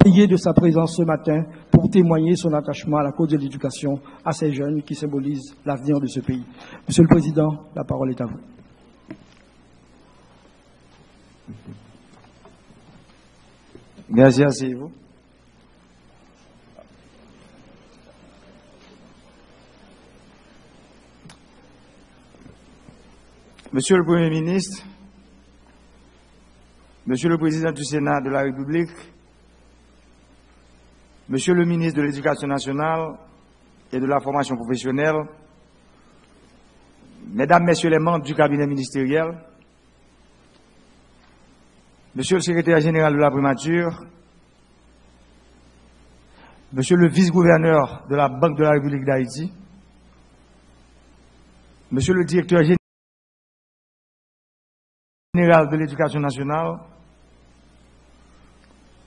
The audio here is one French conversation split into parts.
Priez de sa présence ce matin pour témoigner son attachement à la cause de l'éducation à ces jeunes qui symbolisent l'avenir de ce pays. Monsieur le Président, la parole est à vous. Merci, asseyez-vous. Monsieur le Premier ministre, Monsieur le Président du Sénat de la République, Monsieur le ministre de l'Éducation nationale et de la formation professionnelle, Mesdames, Messieurs les membres du cabinet ministériel, Monsieur le secrétaire général de la primature, Monsieur le vice-gouverneur de la Banque de la République d'Haïti, Monsieur le directeur général de l'éducation nationale,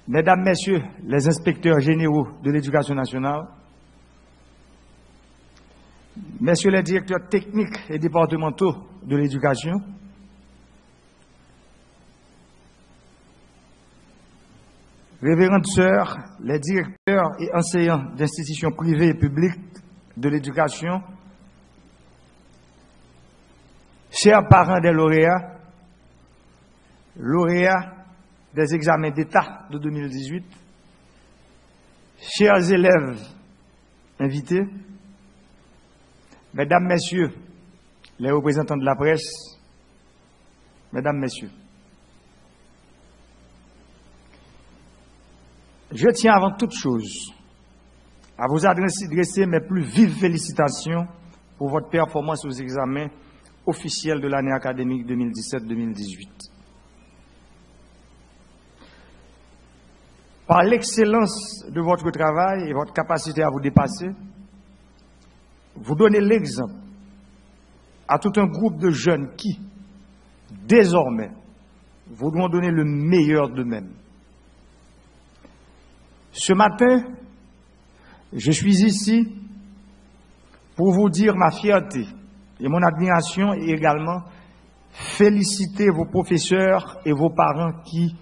Mesdames, Messieurs les inspecteurs généraux de l'éducation nationale, Messieurs les directeurs techniques et départementaux de l'éducation, Révérendes sœurs, les directeurs et enseignants d'institutions privées et publiques de l'éducation, chers parents des lauréats, lauréats des examens d'État de 2018, chers élèves invités, Mesdames, Messieurs, les représentants de la presse, Mesdames, Messieurs, je tiens avant toute chose à vous adresser mes plus vives félicitations pour votre performance aux examens officiels de l'année académique 2017-2018. Par l'excellence de votre travail et votre capacité à vous dépasser, vous donnez l'exemple à tout un groupe de jeunes qui, désormais, voudront donner le meilleur d'eux-mêmes. Ce matin, je suis ici pour vous dire ma fierté et mon admiration et également féliciter vos professeurs et vos parents qui,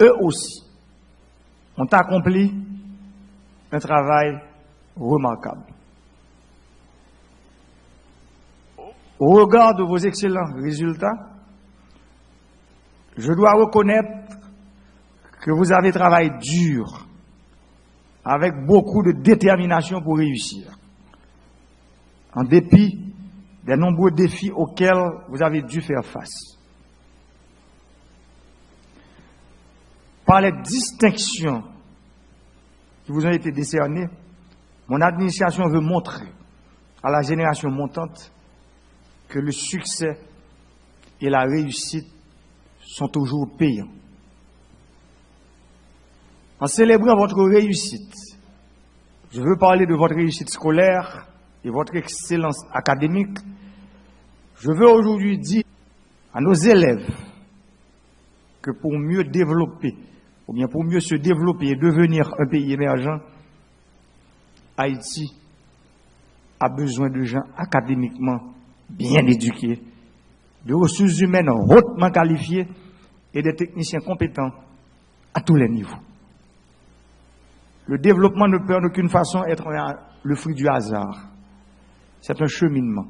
eux aussi, ont accompli un travail remarquable. Au regard de vos excellents résultats, je dois reconnaître que vous avez travaillé dur, avec beaucoup de détermination pour réussir, en dépit des nombreux défis auxquels vous avez dû faire face. Par les distinctions qui vous ont été décernées, mon administration veut montrer à la génération montante que le succès et la réussite sont toujours payants. En célébrant votre réussite, je veux parler de votre réussite scolaire et votre excellence académique. Je veux aujourd'hui dire à nos élèves que pour mieux développer, ou bien pour mieux se développer et devenir un pays émergent, Haïti a besoin de gens académiquement bien éduqués, de ressources humaines hautement qualifiées et des techniciens compétents à tous les niveaux. Le développement ne peut en aucune façon être le fruit du hasard. C'est un cheminement.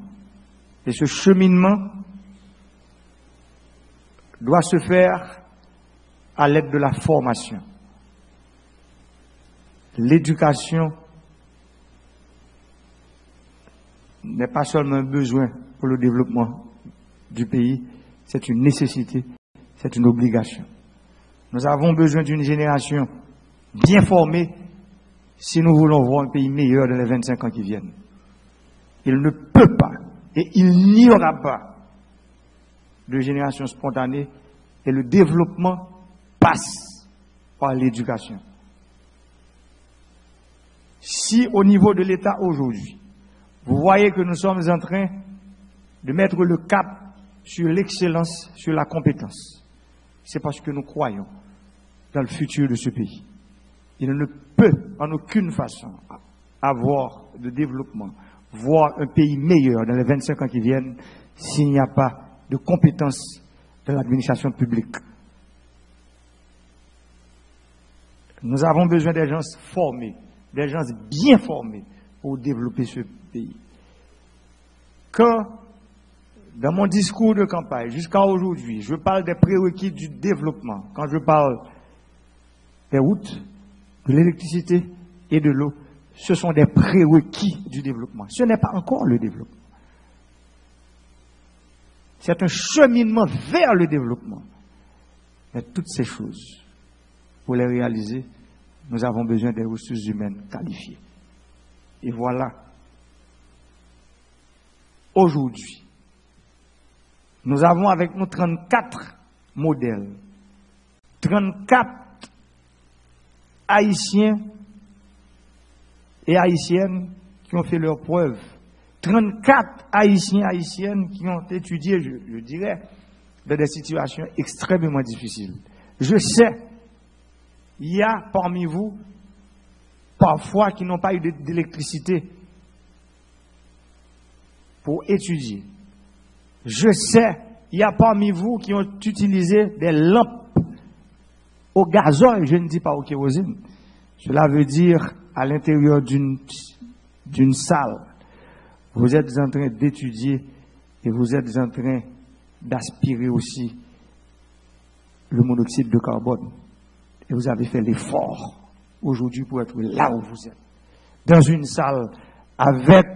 Et ce cheminement doit se faire à l'aide de la formation. L'éducation n'est pas seulement un besoin pour le développement du pays, c'est une nécessité, c'est une obligation. Nous avons besoin d'une génération bien formée si nous voulons voir un pays meilleur dans les 25 ans qui viennent. Il ne peut pas et il n'y aura pas de génération spontanée et le développement passe par l'éducation. Si au niveau de l'État aujourd'hui, vous voyez que nous sommes en train de mettre le cap sur l'excellence, sur la compétence, c'est parce que nous croyons dans le futur de ce pays. Il ne peut en aucune façon avoir de développement, voir un pays meilleur dans les 25 ans qui viennent s'il n'y a pas de compétences de l'administration publique. Nous avons besoin des gens formés, bien formés pour développer ce pays. Quand, dans mon discours de campagne, jusqu'à aujourd'hui, je parle des prérequis du développement, quand je parle des routes, de l'électricité et de l'eau, ce sont des prérequis du développement. Ce n'est pas encore le développement. C'est un cheminement vers le développement. Mais toutes ces choses, pour les réaliser, nous avons besoin des ressources humaines qualifiées. Et voilà, aujourd'hui, nous avons avec nous 34 modèles, 34 haïtiens et haïtiennes qui ont fait leurs preuves 34 Haïtiens, Haïtiennes qui ont étudié, je, dirais, dans des situations extrêmement difficiles. Je sais, il y a parmi vous, parfois, qui n'ont pas eu d'électricité pour étudier. Je sais, il y a parmi vous qui ont utilisé des lampes au gazole, je ne dis pas au kérosine. Cela veut dire à l'intérieur d'une salle vous êtes en train d'étudier et vous êtes en train d'aspirer aussi le monoxyde de carbone. Et vous avez fait l'effort aujourd'hui pour être là où vous êtes. Dans une salle avec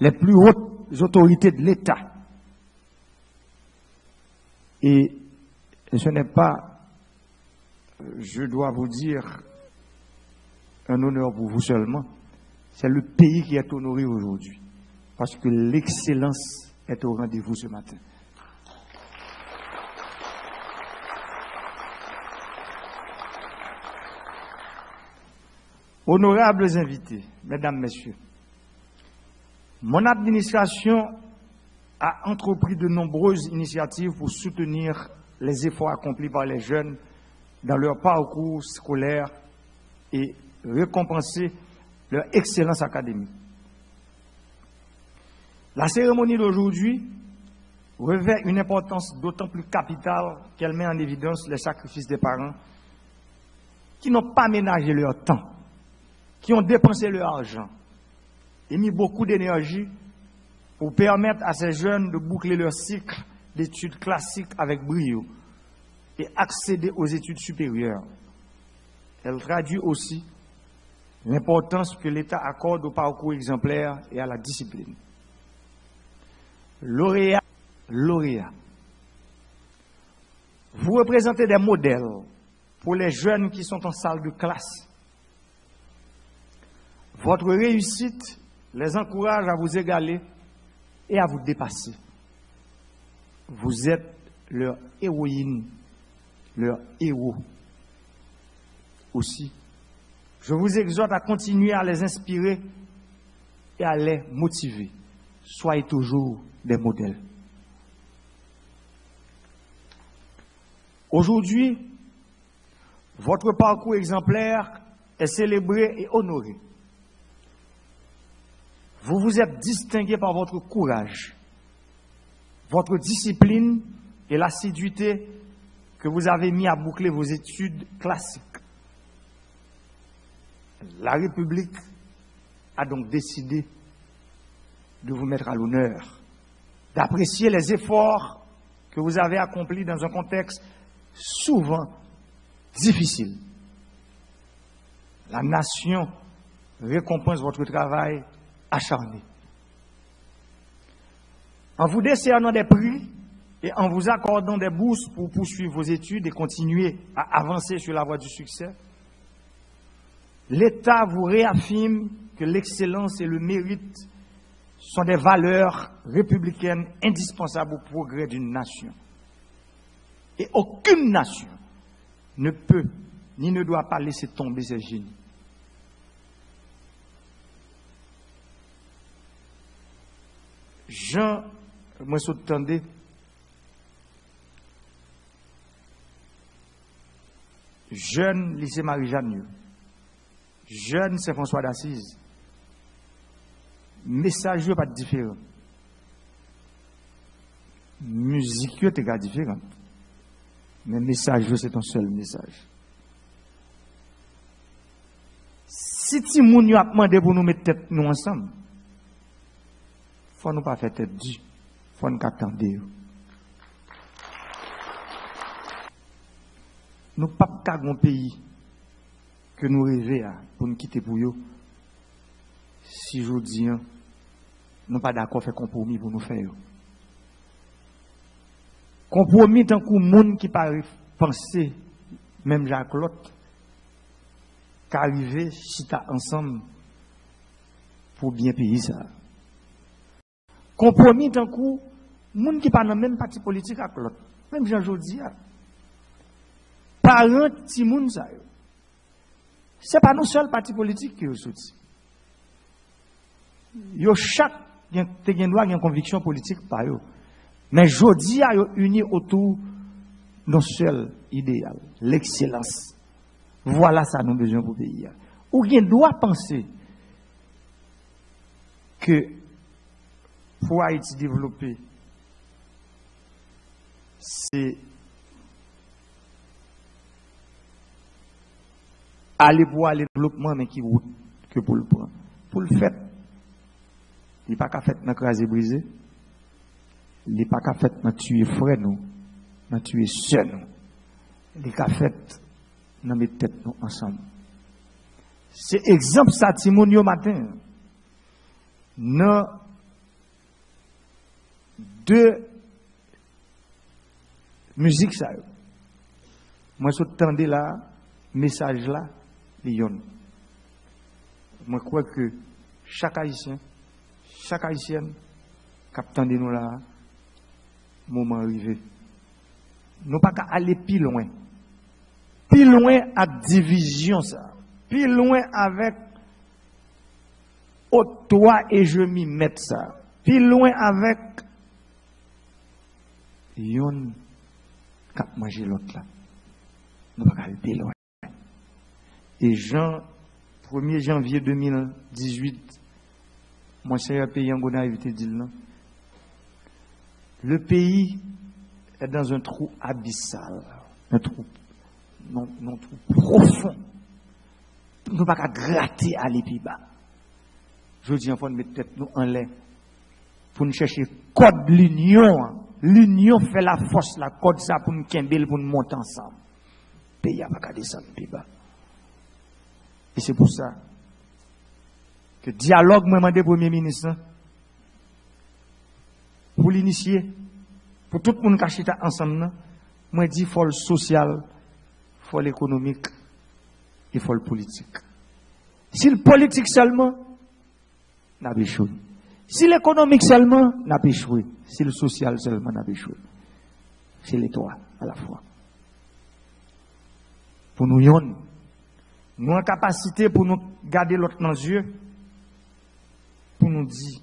les plus hautes autorités de l'État. Et ce n'est pas, je dois vous dire, un honneur pour vous seulement. C'est le pays qui est honoré aujourd'hui parce que l'excellence est au rendez-vous ce matin. Honorables invités, mesdames, messieurs, mon administration a entrepris de nombreuses initiatives pour soutenir les efforts accomplis par les jeunes dans leur parcours scolaire et récompenser leur excellence académique. La cérémonie d'aujourd'hui revêt une importance d'autant plus capitale qu'elle met en évidence les sacrifices des parents qui n'ont pas ménagé leur temps, qui ont dépensé leur argent et mis beaucoup d'énergie pour permettre à ces jeunes de boucler leur cycle d'études classiques avec brio et accéder aux études supérieures. Elle traduit aussi l'importance que l'État accorde au parcours exemplaire et à la discipline lauréat, lauréat. Vous représentez des modèles pour les jeunes qui sont en salle de classe. Votre réussite les encourage à vous égaler et à vous dépasser. Vous êtes leur héroïne, leur héros aussi. Je vous exhorte à continuer à les inspirer et à les motiver. Soyez toujours des modèles. Aujourd'hui, votre parcours exemplaire est célébré et honoré. Vous vous êtes distingué par votre courage, votre discipline et l'assiduité que vous avez mis à boucler vos études classiques. La République a donc décidé de vous mettre à l'honneur d'apprécier les efforts que vous avez accomplis dans un contexte souvent difficile. La nation récompense votre travail En vous décernant des prix et en vous accordant des bourses pour poursuivre vos études et continuer à avancer sur la voie du succès, l'État vous réaffirme que l'excellence et le mérite sont des valeurs républicaines indispensables au progrès d'une nation. Et aucune nation ne peut ni ne doit pas laisser tomber ses génies. Jean, mwen sou tande, jen lise Marie-Jeanne, jen Saint-François d'Assise, mesaj yo pat diferent. Muzik yo te ka diferent. Men mesaj yo se ton sel mesaj. Si ti moun yo apman de pou nou met tèt nou ansam, faut nous pas faire tête dure, faut nous attendre. Nous pas un pays que nous rêvons pour nous quitter pour eux. Si je dis, nous pas d'accord faire compromis pour nous faire. Kompromi tan kou moun ki pa refanse, mèm Jacques lot, ka rive chita ansam pou bien peyi sa. Compromis tant que monde qui parle même parti politique avec l'autre, même Jean Jodi, parents ti moun ça. C'est pas nous seul parti politique qui soutien. Yo chaque te gen droit une conviction politique par eux. Mais jodi a uni autour d'un seul idéal, l'excellence. Voilà ça nous besoin pour le pays. Ou bien doit penser que pou Haïti devlopè, se ale pou ale devlopman men ki wout ke pou l'pran. Pou l'fèt, li pa ka fèt nan krasè brise, li pa ka fèt nan tue fre nou, nan tue sè nou, li ka fèt nan met tèt nou ansam. Se ekzamp sa timoun yo matin, nan deux musiques ça. Moi, je suis là, message là, Lyon. Moi, je crois que chaque haïtien, chaque haïtienne, qui de nous là, moment arrivé. Nous pas qu'à aller plus loin. Plus loin à division ça. Plus loin avec au toi et je m'y mets ça. Plus loin avec manger l'autre là. Nous pas aller plus loin. Et Jean 1er janvier 2018 mon cher pays Angola évité dit non. Le pays est dans un trou abyssal, un trou, non, non trou profond. Pouvons pas gratter à l'épi bas. Je dis enfin, mettre tête nous en l'air pour nous chercher code l'union. L'union fait la force, la code ça pour nous kembel, pour monter ensemble. Le pays n'a pas descendre plus bas. Et c'est pour ça que dialogue m'a demandé premier ministre pour l'initier pour tout le monde qui ensemble moi dit faut le social faut l'économique et faut le politique si le politique seulement n'a pas si l'économique seulement n'a pas échoué si le social seulement n'a pas échoué c'est les trois à la fois. Pour nous nous avons capacité pour nous garder l'autre dans les yeux pour nous dire,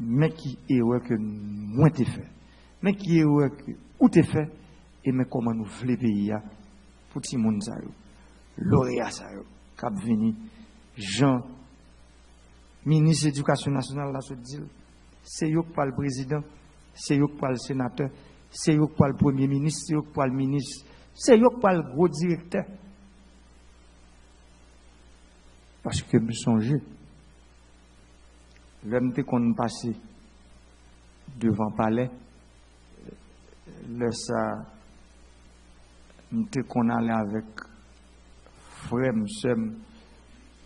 mais qui est que moi t'ai fait, mais qui est que où t'es fait, et mais comment nous voulons pays pour tout le monde lauréat cap vini, Jean, ministre de l'Éducation nationale, là, se c'est eux qui le président, c'est eux qui le sénateur, c'est eux qui le premier ministre, c'est qui le ministre, c'est eux qui le gros directeur. Parce que me songez, L'homme qu'on passé devant le palais, le ça, qu'on allait avec frère, monsieur,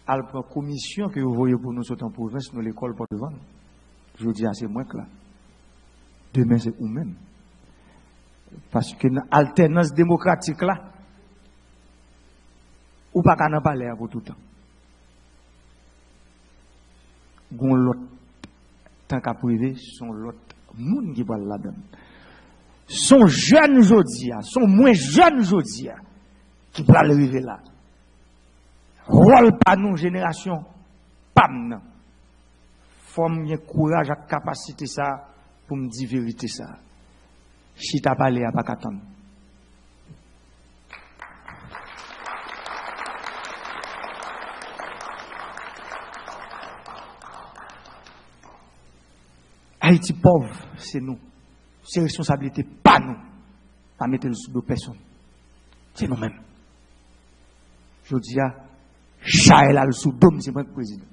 à la commission que vous voyez pour nous autres en province, nous l'école pas devant. Je dis à c'est moi que là. Demain, c'est vous-même. Parce que l'alternance démocratique là, ou pas qu'à parler pour tout le temps. gon l'autre tant qu'à privé sont l'autre monde qui va là-dedans sont jeunes aujourd'hui sont moins jeunes aujourd'hui qui va arriver là rôle pas nous génération pam forme bien courage et capacité ça pour me dire vérité ça si t'as parlé à pas Haïti pauvre, c'est nous. C'est responsabilité, pas nous. Pas mettre le sous de personne. C'est nous-mêmes. Je dis à Chaël al sous dôme, c'est moi le président.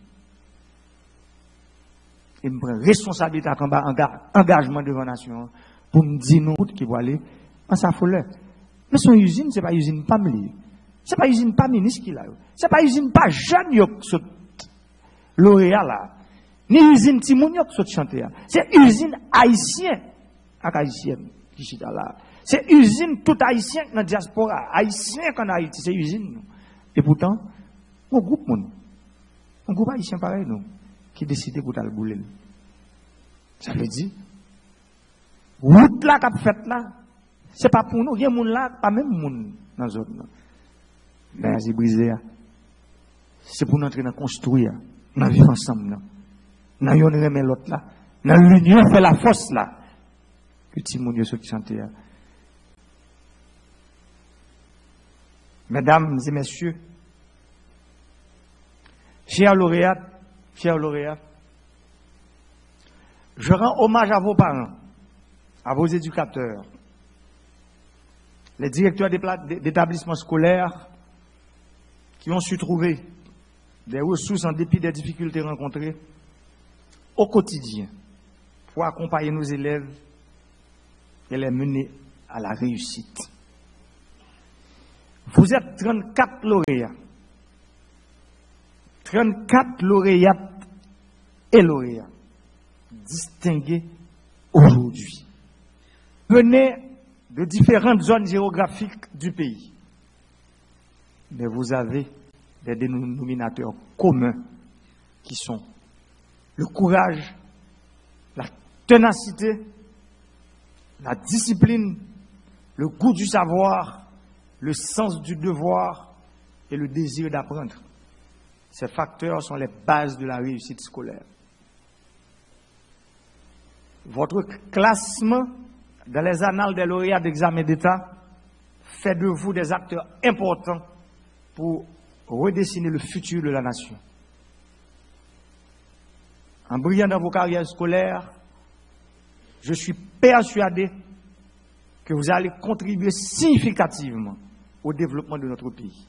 Et me prend responsabilité à engagement devant la nation pour me dire nous qui vont aller en sa folie. Mais son usine, ce n'est pas usine pas Ce n'est pas usine pas ministre qui l'a. Ce n'est pas usine pas jeune qui lauréat là. Ni usine Timoun qui chanter. C'est usine haïtien avec haïtienne qui chita là. C'est usine tout haïtien dans la diaspora. Haïtien en Haïti, c'est usine. Et pourtant, un groupe, un groupe haïtien pareil, nous, qui décide pour le. Ça veut dire, route fait pas pour nous, il a pas monde dans la zone. C'est brisé. C'est pour nous construire, vivre ensemble. Dans la force soit chanté. Mesdames et messieurs, chers lauréats, chers lauréats, je rends hommage à vos parents, à vos éducateurs, les directeurs d'établissements scolaires qui ont su trouver des ressources en dépit des difficultés rencontrées au quotidien pour accompagner nos élèves et les mener à la réussite. Vous êtes 34 lauréats. 34 lauréats et lauréats distingués aujourd'hui. Venez de différentes zones géographiques du pays. Mais vous avez des dénominateurs communs qui sont le courage, la ténacité, la discipline, le goût du savoir, le sens du devoir et le désir d'apprendre. Ces facteurs sont les bases de la réussite scolaire. Votre classement dans les annales des lauréats d'examen d'État fait de vous des acteurs importants pour redessiner le futur de la nation. En brillant dans vos carrières scolaires, je suis persuadé que vous allez contribuer significativement au développement de notre pays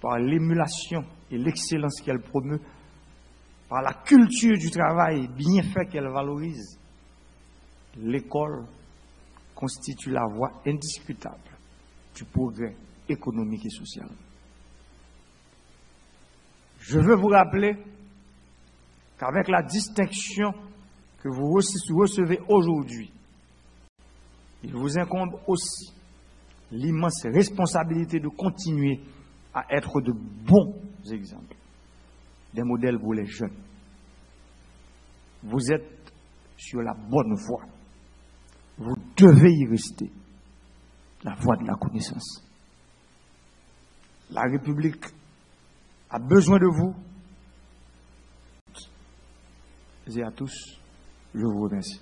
par l'émulation et l'excellence qu'elle promeut, par la culture du travail bien fait qu'elle valorise. L'école constitue la voie indiscutable du progrès économique et social. Je veux vous rappeler qu'avec la distinction que vous recevez aujourd'hui, il vous incombe aussi l'immense responsabilité de continuer à être de bons exemples, des modèles pour les jeunes. Vous êtes sur la bonne voie. Vous devez y rester. La voie de la connaissance. La République a besoin de vous et à tous, je vous remercie.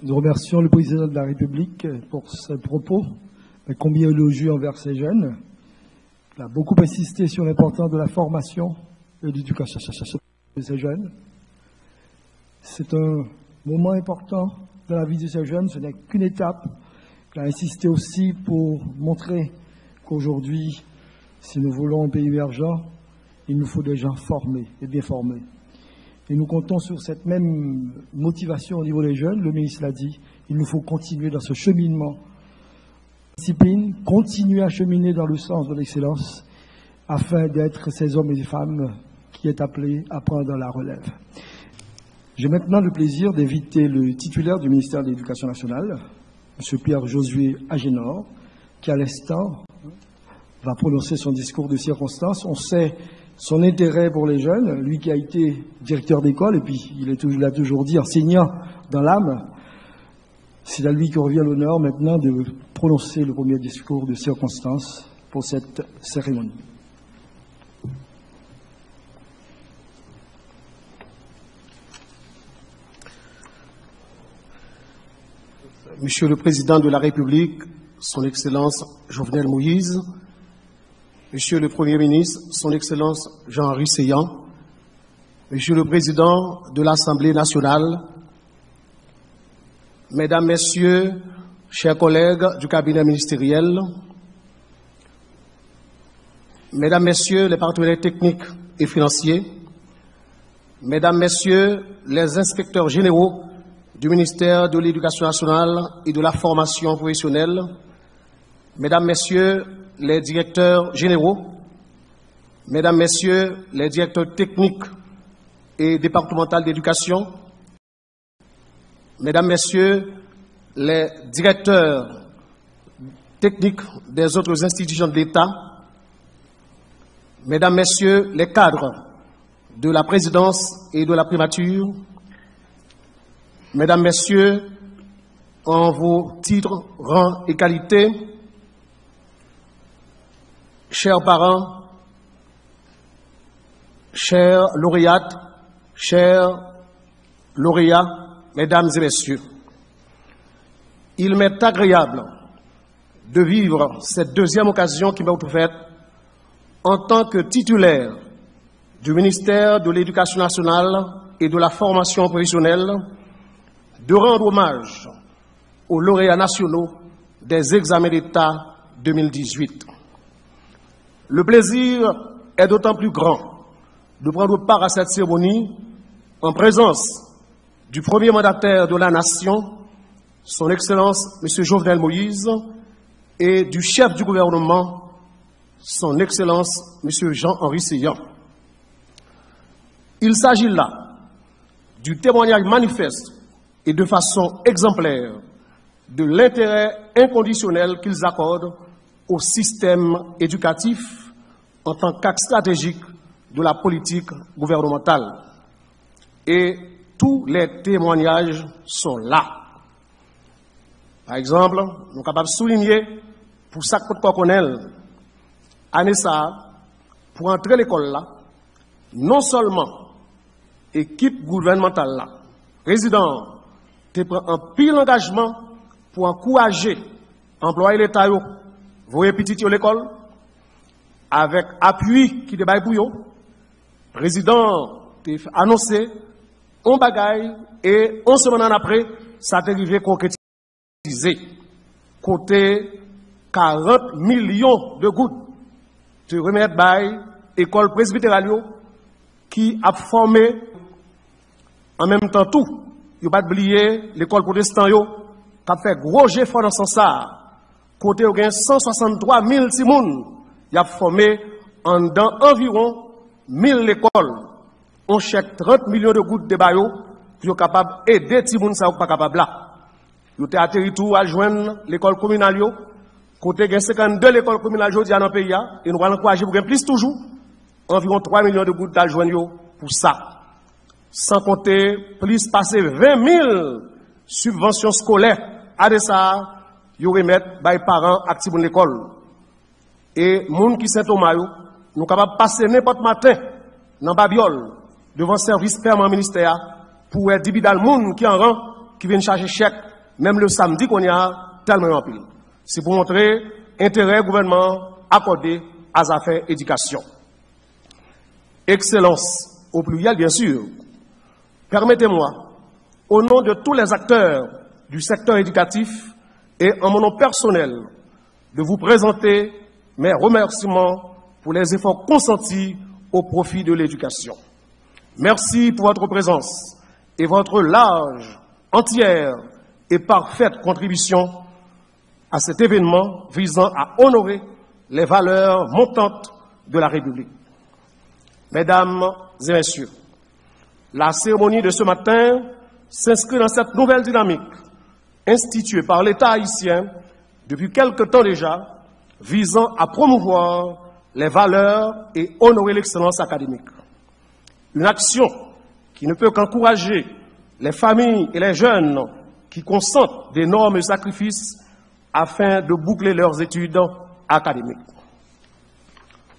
Nous remercions le président de la République pour ses propos combien élogieux envers ces jeunes. Il a beaucoup insisté sur l'importance de la formation et de l'éducation de ces jeunes. C'est un moment important dans la vie de ces jeunes, ce n'est qu'une étape. Il a insisté aussi pour montrer qu'aujourd'hui, si nous voulons un pays émergent, il nous faut des gens formés et bien formés. Et nous comptons sur cette même motivation au niveau des jeunes. Le ministre l'a dit, il nous faut continuer dans ce cheminement discipline, continuer à cheminer dans le sens de l'excellence afin d'être ces hommes et ces femmes qui est appelés à prendre la relève. J'ai maintenant le plaisir d'inviter le titulaire du ministère de l'Éducation nationale, M. Pierre-Josué Agénor, qui à l'instant va prononcer son discours de circonstance. On sait son intérêt pour les jeunes, lui qui a été directeur d'école et puis il, est, toujours dit enseignant dans l'âme. C'est à lui qui revient l'honneur maintenant de prononcer le premier discours de circonstance pour cette cérémonie. Monsieur le Président de la République, Son Excellence Jovenel Moïse, Monsieur le Premier ministre, Son Excellence Jean-Henri Seyan, Monsieur le Président de l'Assemblée nationale, Mesdames, Messieurs, chers collègues du cabinet ministériel, Mesdames, Messieurs les partenaires techniques et financiers, Mesdames, Messieurs les inspecteurs généraux du ministère de l'Éducation nationale et de la formation professionnelle, Mesdames, Messieurs les directeurs généraux, Mesdames, Messieurs les directeurs techniques et départementaux d'éducation, Mesdames, Messieurs les directeurs techniques des autres institutions de l'État, Mesdames, Messieurs les cadres de la présidence et de la primature, Mesdames, Messieurs, en vos titres, rangs et qualités, chers parents, chers lauréates, chers lauréats, Mesdames et Messieurs, il m'est agréable de vivre cette deuxième occasion qui m'a offerte en tant que titulaire du ministère de l'Éducation nationale et de la formation professionnelle de rendre hommage aux lauréats nationaux des examens d'État 2018. Le plaisir est d'autant plus grand de prendre part à cette cérémonie en présence du premier mandataire de la nation, son Excellence M. Jovenel Moïse, et du chef du gouvernement, son Excellence M. Jean-Henri Seyan. Il s'agit là du témoignage manifeste et de façon exemplaire de l'intérêt inconditionnel qu'ils accordent au système éducatif en tant qu'acte stratégique de la politique gouvernementale. Et tous les témoignages sont là. Par exemple, nous sommes capables de souligner pour ça que connaît Anessa, pour entrer à l'école là, non seulement équipe gouvernementale là, résident te prend un pile engagement pour encourager employer l'État, voyer petit à l'école, avec appui qui débaille pour eux. Président a annoncé on bagaille et on semaine après, ça est arrivé concrétisé. Côté 40 millions de gouttes de remettre by école presbytérale qui a formé en même temps tout a pas oublier l'école protestante qui a fait gros effort dans ce sens Côté où 163 000 timoun, il a formé en dans environ 1000 écoles. On chèque 30 millions de gouttes de bayo pour capable d'aider timoun ça pas capable là. Il a atterri tout à joindre l'école communale Côté il 52 l'école communale aujourd'hui dans le pays et nous allons encourager pour plus toujours. Environ 3 millions de gouttes d'argent pour ça. Sans compter plus passer 20 000 subventions scolaires. À de ça, remettent par les parents actifs dans l'école. Et gens qui au maillot, nous de passer n'importe matin dans Babiole, devant service permanent ministère, pour être le monde qui en rang, qui vient charger chèque, même le samedi qu'on y a tellement en pile. C'est pour montrer l'intérêt gouvernement accordé à affaires éducation. Excellence, au pluriel bien sûr, Permettez-moi, au nom de tous les acteurs du secteur éducatif et en mon nom personnel, de vous présenter mes remerciements pour les efforts consentis au profit de l'éducation. Merci pour votre présence et votre large, entière et parfaite contribution à cet événement visant à honorer les valeurs montantes de la République. Mesdames et Messieurs, la cérémonie de ce matin s'inscrit dans cette nouvelle dynamique instituée par l'État haïtien depuis quelque temps déjà, visant à promouvoir les valeurs et honorer l'excellence académique. Une action qui ne peut qu'encourager les familles et les jeunes qui consentent d'énormes sacrifices afin de boucler leurs études académiques.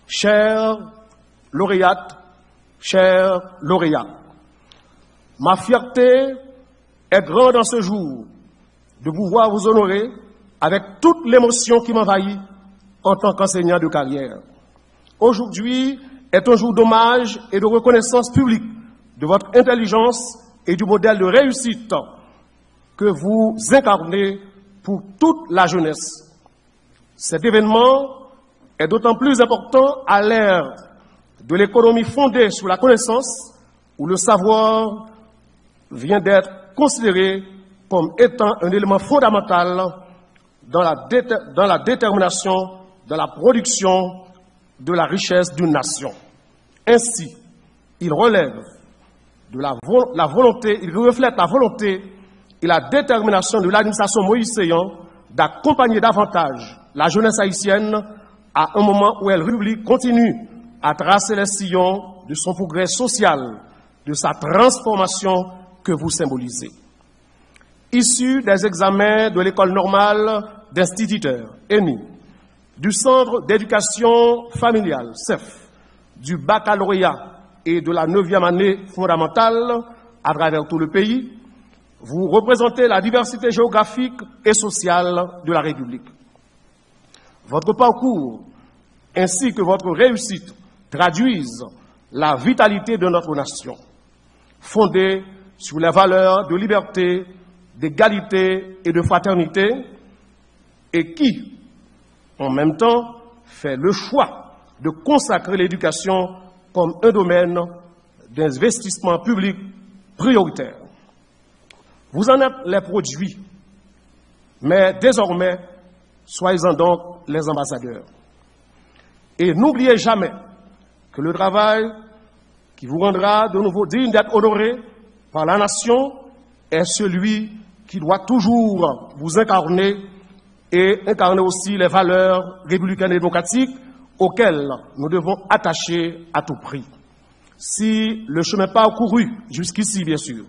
Chers lauréates, chers lauréats, Ma fierté est grande en ce jour de pouvoir vous honorer avec toute l'émotion qui m'envahit en tant qu'enseignant de carrière. Aujourd'hui est un jour d'hommage et de reconnaissance publique de votre intelligence et du modèle de réussite que vous incarnez pour toute la jeunesse. Cet événement est d'autant plus important à l'ère de l'économie fondée sur la connaissance, où le savoir vient d'être considéré comme étant un élément fondamental dans la, dans la détermination de la production de la richesse d'une nation. Ainsi, il relève de la, volonté, il reflète la volonté et la détermination de l'administration moïséenne d'accompagner davantage la jeunesse haïtienne à un moment où elle continue à tracer les sillons de son progrès social, de sa transformation que vous symbolisez. Issu des examens de l'école normale d'instituteurs, ENI, du Centre d'éducation familiale, CEF, du baccalauréat et de la neuvième année fondamentale à travers tout le pays, vous représentez la diversité géographique et sociale de la République. Votre parcours ainsi que votre réussite traduisent la vitalité de notre nation, fondée sur les valeurs de liberté, d'égalité et de fraternité, et qui, en même temps, fait le choix de consacrer l'éducation comme un domaine d'investissement public prioritaire. Vous en êtes les produits, mais désormais, soyez-en donc les ambassadeurs. Et n'oubliez jamais que le travail qui vous rendra de nouveau digne d'être honoré par la nation est celui qui doit toujours vous incarner et incarner aussi les valeurs républicaines et démocratiques auxquelles nous devons attacher à tout prix. Si le chemin parcouru jusqu'ici, bien sûr,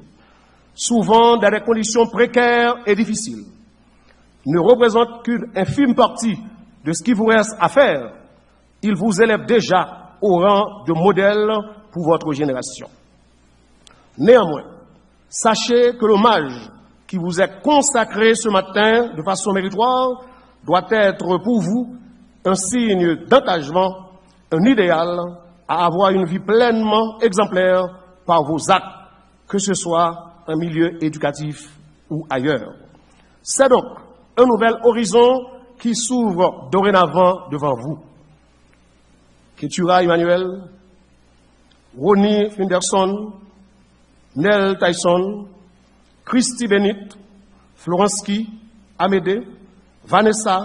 souvent dans des conditions précaires et difficiles, ne représente qu'une infime partie de ce qui vous reste à faire, il vous élève déjà au rang de modèle pour votre génération. Néanmoins, sachez que l'hommage qui vous est consacré ce matin de façon méritoire doit être pour vous un signe d'engagement, un idéal à avoir une vie pleinement exemplaire par vos actes, que ce soit un milieu éducatif ou ailleurs. C'est donc un nouvel horizon qui s'ouvre dorénavant devant vous. Ketura Emmanuel, Ronnie Finderson, Nell Tyson, Christy Bennett, Florensky, Amédée, Vanessa,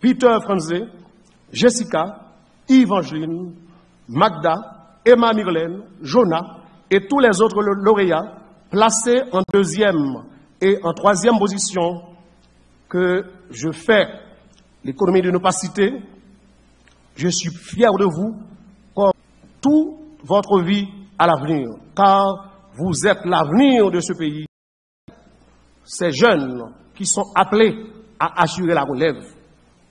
Peter Franze, Jessica, Evangeline, Magda, Emma Myrlène, Jonah et tous les autres lauréats placés en deuxième et en troisième position que je fais l'économie de ne pas je suis fier de vous pour toute votre vie à l'avenir, car vous êtes l'avenir de ce pays. Ces jeunes qui sont appelés à assurer la relève.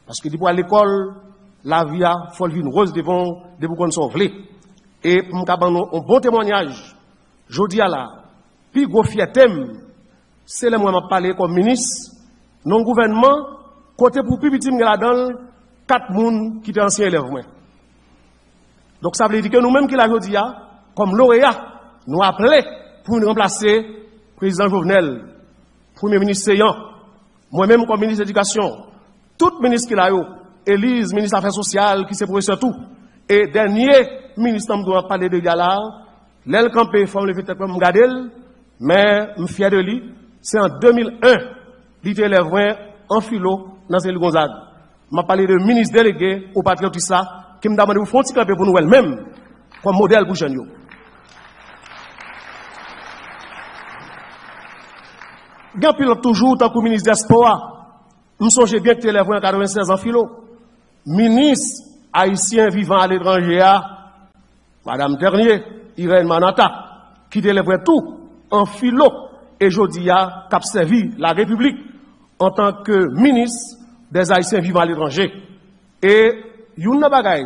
Parce que depuis à l'école, la vie a folle rose devant des boucons sauvelés. Et pour un bon témoignage, je dis à la, puis gros c'est le moi parler comme ministre, non gouvernement, côté pour plus petit quatre personnes qui étaient anciens élèves. Donc ça veut dire que nous-mêmes qui l'avons dit, comme lauréat, nous appelons pour nous remplacer le président Jovenel, premier ministre Seyant, moi-même comme ministre de l'Éducation, tout ministre qui l'a eu, Élise, ministre des Affaires sociales, qui s'est professeur tout, et dernier ministre qui doit parler de là, l'aile campé, forme le comme mais je suis fier de lui, c'est en 2001, il était élève en philo dans le Gonzague m'a parlé de ministre délégué au patriotisme qui me demande de faire un pour nous même comme modèle pour jeunes. Gan pilote toujours tant que ministre des Sports, je songe bien que tu élèves en 96 en philo. Ministre haïtien vivant à l'étranger, Madame Dernier, Irène Manata, qui délèverait tout en philo et je dis à cap servi la République en tant que ministre des Haïtiens vivant à l'étranger. Et, yon bagay,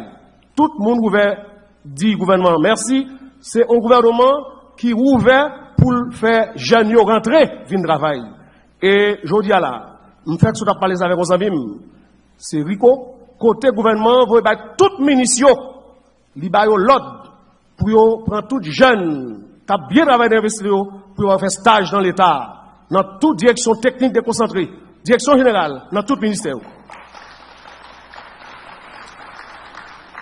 tout le monde ouvert dit gouvernement merci, c'est un gouvernement qui ouvert pour faire jeunes rentrer vin travail. Et je dis à la, je fais que je parler avec vos amis, c'est Rico, côté gouvernement, vous avez toute munition, li l'ordre pour prendre tout jeune qui a bien travaillé dans pour faire stage dans l'État, dans toute direction technique déconcentrée, direction générale, dans tout ministère.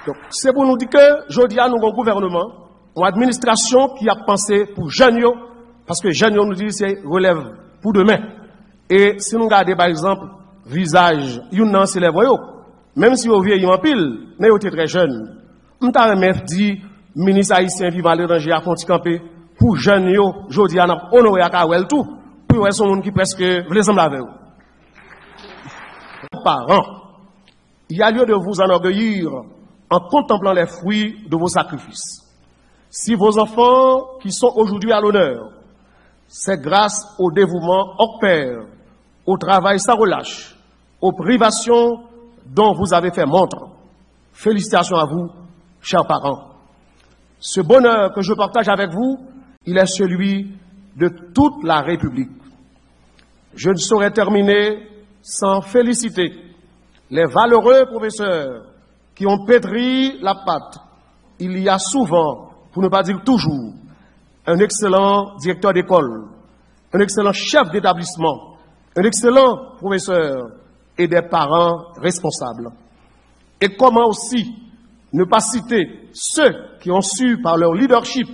Donc, c'est pour nous dire que, je dis à nous, un gouvernement, une administration qui a pensé pour jeunes, parce que jeunes, nous dit, c'est relève pour demain. Et si nous regardons, par exemple, visage, se lèvre yo, même si vous vieilli en pile, mais vous êtes très jeune. M'ta remet dit, ministre haïtien vivant à l'étranger à Conti Campé, pour jeunes yo, jodi a honoré à Kawel tout, pour son monde qui presque voulait sembler avec vous. Parents, il y a lieu de vous enorgueillir en contemplant les fruits de vos sacrifices. Si vos enfants qui sont aujourd'hui à l'honneur, c'est grâce au dévouement hors pair, au travail sans relâche, aux privations dont vous avez fait montre. Félicitations à vous, chers parents. Ce bonheur que je partage avec vous, il est celui de toute la République. Je ne saurais terminer sans féliciter les valeureux professeurs qui ont pétri la pâte. Il y a souvent, pour ne pas dire toujours, un excellent directeur d'école, un excellent chef d'établissement, un excellent professeur et des parents responsables. Et comment aussi ne pas citer ceux qui ont su, par leur leadership,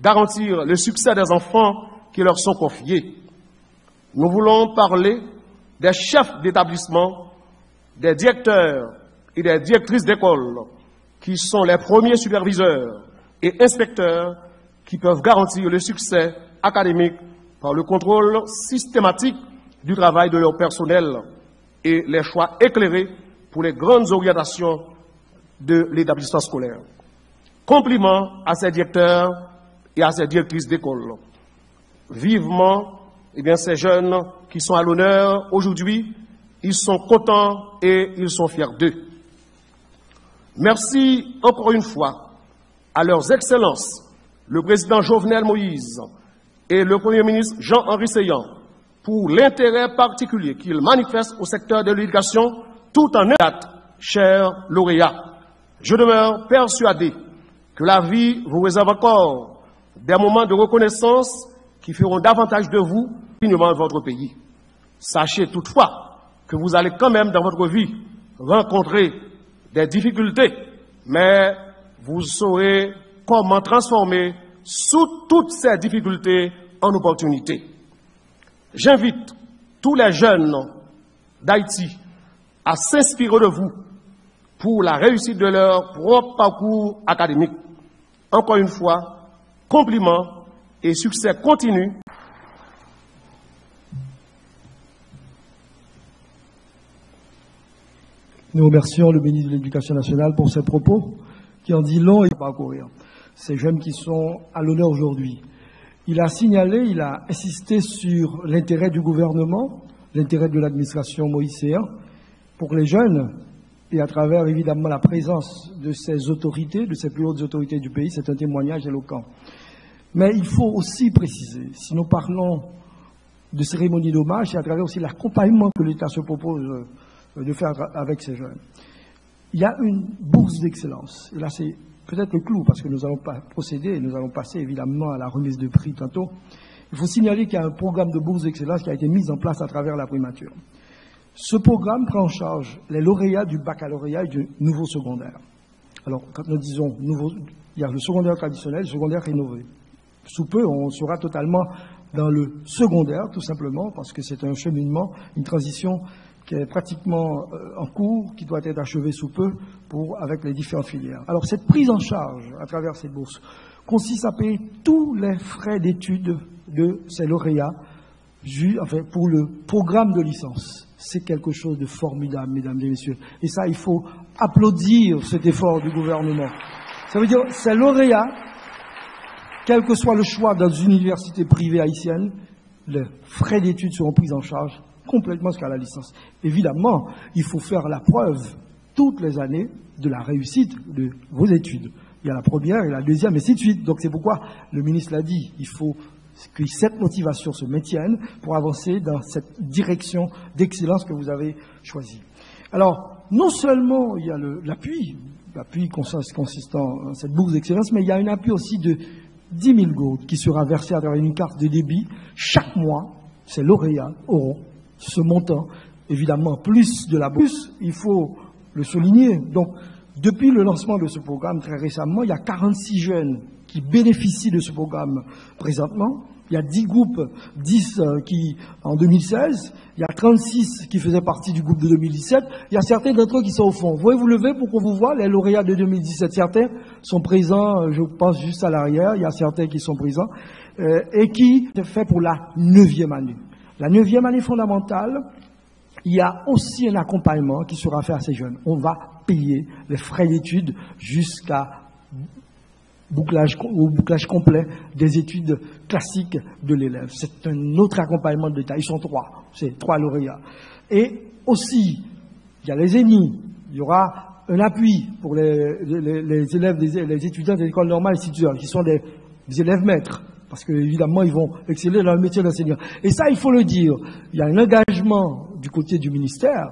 garantir le succès des enfants qui leur sont confiés. Nous voulons parler des chefs d'établissement, des directeurs et des directrices d'école, qui sont les premiers superviseurs et inspecteurs qui peuvent garantir le succès académique par le contrôle systématique du travail de leur personnel et les choix éclairés pour les grandes orientations de l'établissement scolaire. Compliment à ces directeurs et à ces directrices d'école. Vivement, eh bien, ces jeunes qui sont à l'honneur aujourd'hui, ils sont contents et ils sont fiers d'eux. Merci encore une fois à leurs excellences, le président Jovenel Moïse et le premier ministre Jean-Henri Seyan, pour l'intérêt particulier qu'ils manifestent au secteur de l'éducation tout en date, chers lauréats. Je demeure persuadé que la vie vous réserve encore des moments de reconnaissance qui feront davantage de vous dignement de votre pays. Sachez toutefois que vous allez quand même dans votre vie rencontrer des difficultés, mais vous saurez comment transformer sous toutes ces difficultés en opportunités. J'invite tous les jeunes d'Haïti à s'inspirer de vous pour la réussite de leur propre parcours académique. Encore une fois, compliments et succès continu Nous remercions le ministre de l'Éducation nationale pour ses propos qui en dit long et parcourir. Ces jeunes qui sont à l'honneur aujourd'hui. Il a signalé, il a insisté sur l'intérêt du gouvernement, l'intérêt de l'administration moïséenne pour les jeunes et à travers évidemment la présence de ces autorités, de ces plus hautes autorités du pays, c'est un témoignage éloquent. Mais il faut aussi préciser, si nous parlons de cérémonie d'hommage, c'est à travers aussi l'accompagnement que l'État se propose euh, de faire avec ces jeunes. Il y a une bourse d'excellence. Et là, c'est peut-être le clou, parce que nous allons pas procéder, nous allons passer évidemment à la remise de prix tantôt. Il faut signaler qu'il y a un programme de bourse d'excellence qui a été mis en place à travers la primature. Ce programme prend en charge les lauréats du baccalauréat et du nouveau secondaire. Alors, quand nous disons nouveau, il y a le secondaire traditionnel, le secondaire rénové. Sous peu, on sera totalement dans le secondaire, tout simplement, parce que c'est un cheminement, une transition qui est pratiquement euh, en cours, qui doit être achevée sous peu avec les différentes filières. Alors, cette prise en charge à travers cette bourse consiste à payer tous les frais d'études de ces lauréats pour le programme de licence c'est quelque chose de formidable, mesdames et messieurs. Et ça, il faut applaudir cet effort du gouvernement. Ça veut dire, ces lauréats, quel que soit le choix dans une université privée haïtienne, les frais d'études seront pris en charge complètement jusqu'à la licence. Évidemment, il faut faire la preuve toutes les années de la réussite de vos études. Il y a la première et la deuxième, et ainsi de suite. Donc c'est pourquoi le ministre l'a dit, il faut que cette motivation se maintienne pour avancer dans cette direction d'excellence que vous avez choisie. Alors, non seulement il y a l'appui, l'appui consistant en cette bourse d'excellence, mais il y a un appui aussi de 10 000 gouttes qui sera versé à travers une carte de débit chaque mois. Ces lauréats auront ce montant, évidemment, plus de la bourse, il faut le souligner. Donc, depuis le lancement de ce programme très récemment, il y a 46 jeunes qui bénéficient de ce programme présentement. Il y a 10 groupes, 10 euh, qui, en 2016, il y a 36 qui faisaient partie du groupe de 2017, il y a certains d'entre eux qui sont au fond. Vous pouvez vous lever pour qu'on vous voit, les lauréats de 2017. Certains sont présents, euh, je pense, juste à l'arrière, il y a certains qui sont présents, euh, et qui fait pour la neuvième année. La neuvième année fondamentale, il y a aussi un accompagnement qui sera fait à ces jeunes. On va payer les frais d'études jusqu'à bouclage, au bouclage complet des études classiques de l'élève. C'est un autre accompagnement de l'État. Ils sont trois, c'est trois lauréats. Et aussi, il y a les ENI, il y aura un appui pour les, élèves, les étudiants de l'école normale qui sont des, élèves maîtres, parce qu'évidemment, ils vont exceller dans le métier d'enseignant. Et ça, il faut le dire, il y a un engagement du côté du ministère,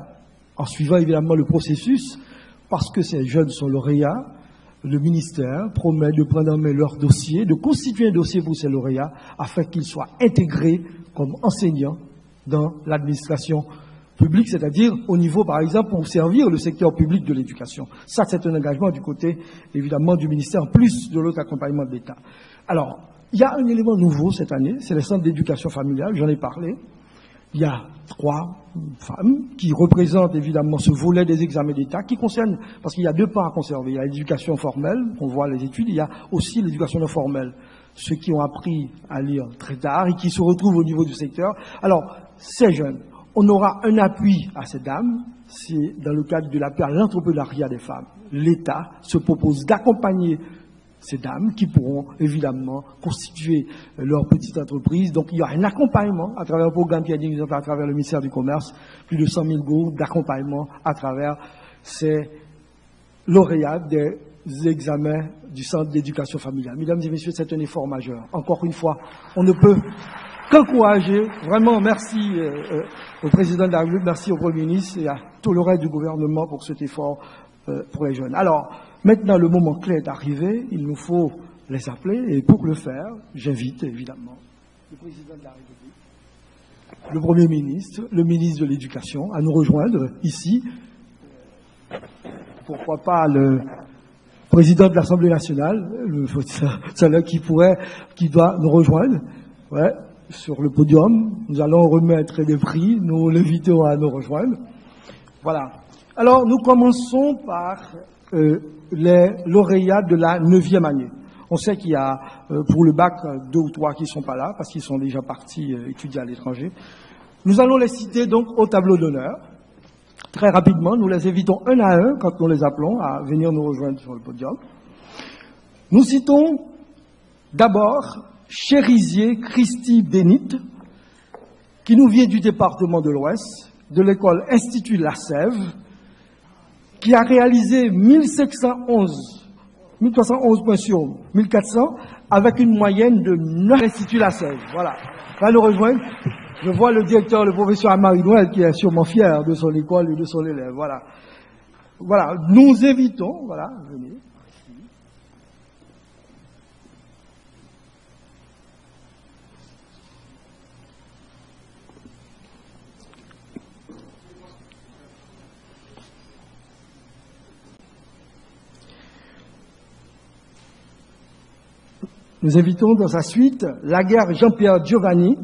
en suivant évidemment le processus, parce que ces jeunes sont lauréats, le ministère promet de prendre en main leur dossier, de constituer un dossier pour ces lauréats afin qu'ils soient intégrés comme enseignants dans l'administration publique, c'est-à-dire au niveau, par exemple, pour servir le secteur public de l'éducation. Ça, c'est un engagement du côté, évidemment, du ministère, en plus de l'autre accompagnement de l'État. Alors, il y a un élément nouveau cette année, c'est le centre d'éducation familiale, j'en ai parlé. Il y a trois femmes qui représentent évidemment ce volet des examens d'État qui concerne, parce qu'il y a deux pas à conserver. Il y a l'éducation formelle, on voit les études, il y a aussi l'éducation non formelle. Ceux qui ont appris à lire très tard et qui se retrouvent au niveau du secteur. Alors, ces jeunes, on aura un appui à ces dames, c'est dans le cadre de l'appui à l'entrepreneuriat des femmes. L'État se propose d'accompagner ces dames qui pourront évidemment constituer leur petite entreprise. Donc il y a un accompagnement à travers le programme qui mis à travers le ministère du Commerce, plus de 100 000 groupes d'accompagnement à travers ces lauréats des examens du centre d'éducation familiale. Mesdames et messieurs, c'est un effort majeur. Encore une fois, on ne peut qu'encourager. Vraiment, merci euh, euh, au président de la République, merci au Premier ministre et à tout le reste du gouvernement pour cet effort euh, pour les jeunes. Alors, Maintenant, le moment clé est arrivé, il nous faut les appeler, et pour le faire, j'invite évidemment le président de la République, le Premier ministre, le ministre de l'Éducation à nous rejoindre ici. Pourquoi pas le président de l'Assemblée nationale, celui qui pourrait, qui doit nous rejoindre, ouais, sur le podium. Nous allons remettre des prix, nous l'invitons à nous rejoindre. Voilà. Alors, nous commençons par euh, les lauréats de la neuvième année. On sait qu'il y a euh, pour le bac deux ou trois qui ne sont pas là parce qu'ils sont déjà partis euh, étudier à l'étranger. Nous allons les citer donc au tableau d'honneur. Très rapidement, nous les invitons un à un quand nous les appelons à venir nous rejoindre sur le podium. Nous citons d'abord Chérisier Christy Bénite, qui nous vient du département de l'Ouest, de l'école Institut La Sève, qui a réalisé 1711, 1311 points sur 1400, avec une moyenne de 9 instituts la 16. Voilà. Va nous rejoindre. Je vois le directeur, le professeur Amari Noël, qui est sûrement fier de son école et de son élève. Voilà. Voilà. Nous évitons, voilà, venez. Nous invitons dans sa suite la guerre Jean-Pierre Giovanni,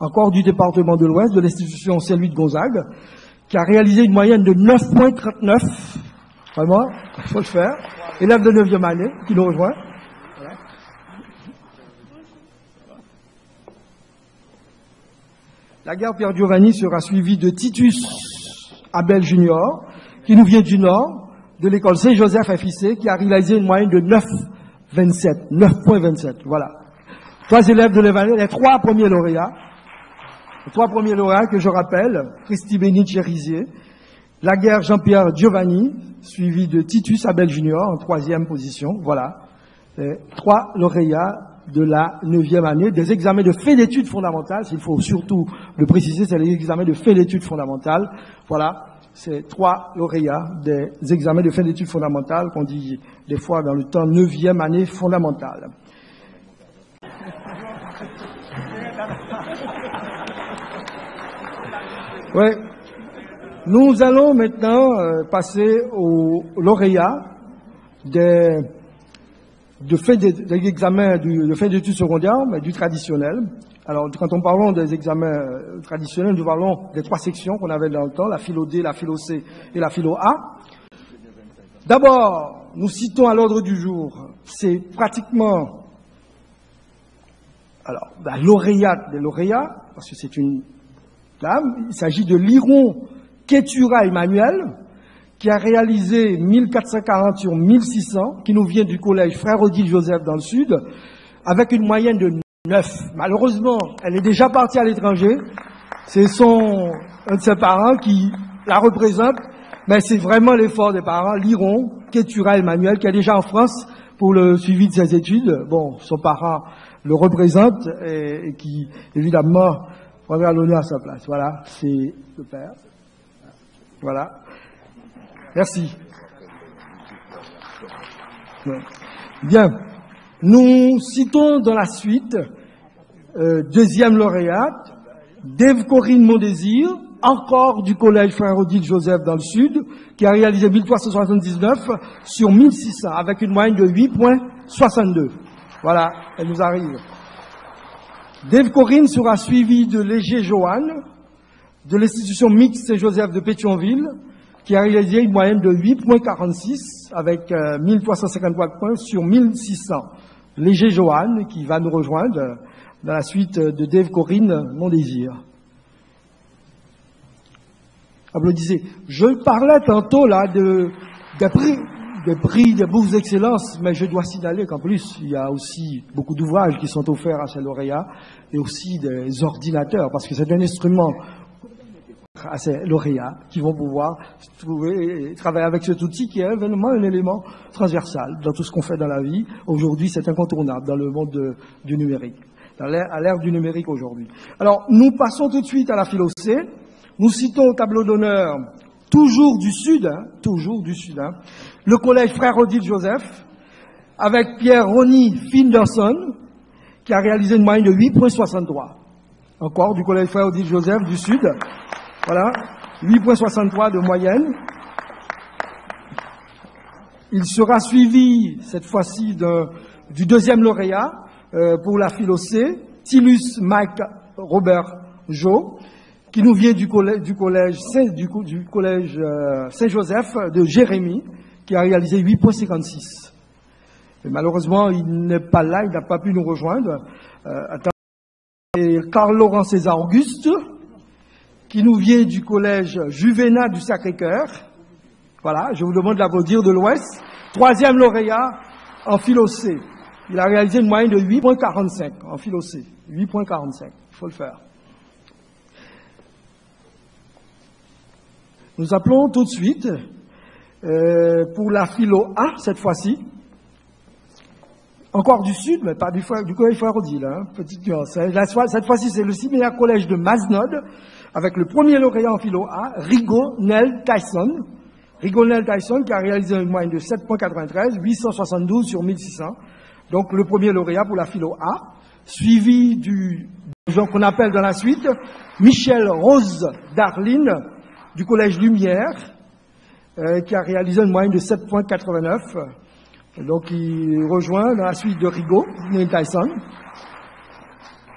encore du département de l'Ouest, de l'institution Saint-Louis de Gonzague, qui a réalisé une moyenne de 9.39. Vraiment, il faut le faire. Élève de 9e année, qui nous rejoint. La guerre Pierre Giovanni sera suivie de Titus Abel Junior, qui nous vient du Nord, de l'école Saint-Joseph FIC, qui a réalisé une moyenne de 9 27, 9.27, voilà. Trois élèves de l'Evaluation, les trois premiers lauréats, les trois premiers lauréats que je rappelle, Christy Bénit la guerre Jean-Pierre Giovanni, suivi de Titus Abel Junior en troisième position, voilà. Trois lauréats de la neuvième année, des examens de fin d'études fondamentales, s'il faut surtout le préciser, c'est les examens de fin d'études fondamentales. Voilà, c'est trois lauréats des examens de fin d'études fondamentales qu'on dit des fois dans le temps neuvième année fondamentale. Oui. Nous allons maintenant euh, passer aux lauréats des, de de fin d'études secondaires, mais du traditionnel. Alors, quand on parle des examens euh, traditionnels, nous parlons des trois sections qu'on avait dans le temps, la philo D, la philo C et la philo A. D'abord, nous citons à l'ordre du jour, c'est pratiquement, alors, la lauréate des lauréats, parce que c'est une dame, il s'agit de Liron Ketura Emmanuel, qui a réalisé 1440 sur 1600, qui nous vient du collège Frère Odile Joseph dans le sud, avec une moyenne de 9. Malheureusement, elle est déjà partie à l'étranger. C'est son, un de ses parents qui la représente, mais c'est vraiment l'effort des parents. Liron, Ketura Emmanuel, qui est déjà en France pour le suivi de ses études. Bon, son parent le représente et, qui, évidemment, prendra l'honneur à sa place. Voilà, c'est le père. Voilà. Merci. Bien. Nous citons dans la suite, euh, deuxième lauréate, Dave Corinne Mondésir, encore du collège Frère Joseph dans le sud, qui a réalisé 1379 sur 1600 avec une moyenne de 8.62. Voilà, elle nous arrive. Dave Corinne sera suivi de Léger Joanne, de l'institution mixte Saint-Joseph de Pétionville, qui a réalisé une moyenne de 8.46 avec 1353 euh, points sur 1600. Léger Johan, qui va nous rejoindre dans la suite de Dave Corinne, Mon Désir. Applaudissez. Je parlais tantôt là de, des prix, des prix, des bourses d'excellence, mais je dois signaler qu'en plus, il y a aussi beaucoup d'ouvrages qui sont offerts à ces lauréats et aussi des ordinateurs, parce que c'est un instrument à ces lauréats qui vont pouvoir trouver travailler avec cet outil qui est vraiment un élément transversal dans tout ce qu'on fait dans la vie. Aujourd'hui, c'est incontournable dans le monde du numérique, à l'ère du numérique aujourd'hui. Alors, nous passons tout de suite à la philosophe. Nous citons au tableau d'honneur, toujours du Sud, hein, toujours du Sud, hein, le collège Frère Odile Joseph, avec Pierre Ronny Finderson, qui a réalisé une moyenne de 8.63. Encore du collège Frère Odile Joseph du Sud. Voilà, 8,63 de moyenne. Il sera suivi cette fois-ci du deuxième lauréat euh, pour la philosée, Tilus Mike Robert Jo, qui nous vient du collège, du collège, euh, Saint-Joseph de Jérémie, qui a réalisé 8,56. malheureusement, il n'est pas là, il n'a pas pu nous rejoindre. Euh, et Carl Laurent César Auguste, qui nous vient du collège Juvénat du Sacré-Cœur. Voilà, je vous demande de l'applaudir de l'Ouest. Troisième lauréat en philo Il a réalisé une moyenne de 8.45 en philo 8.45. Il faut le faire. Nous appelons tout de suite euh, pour la philo A cette fois-ci. Encore du sud, mais pas du, collège Fouarodil, hein, petite nuance. Cette fois-ci, c'est le séminaire collège de Maznod avec le premier lauréat en philo A, Rigo Nel Tyson. Rigo Nel Tyson qui a réalisé une moyenne de 7.93, 872 sur 1600. Donc le premier lauréat pour la philo A, suivi du genre qu'on appelle dans la suite Michel Rose Darline du collège Lumière, euh, qui a réalisé une moyenne de 7.89. Donc il rejoint dans la suite de Rigo Nel Tyson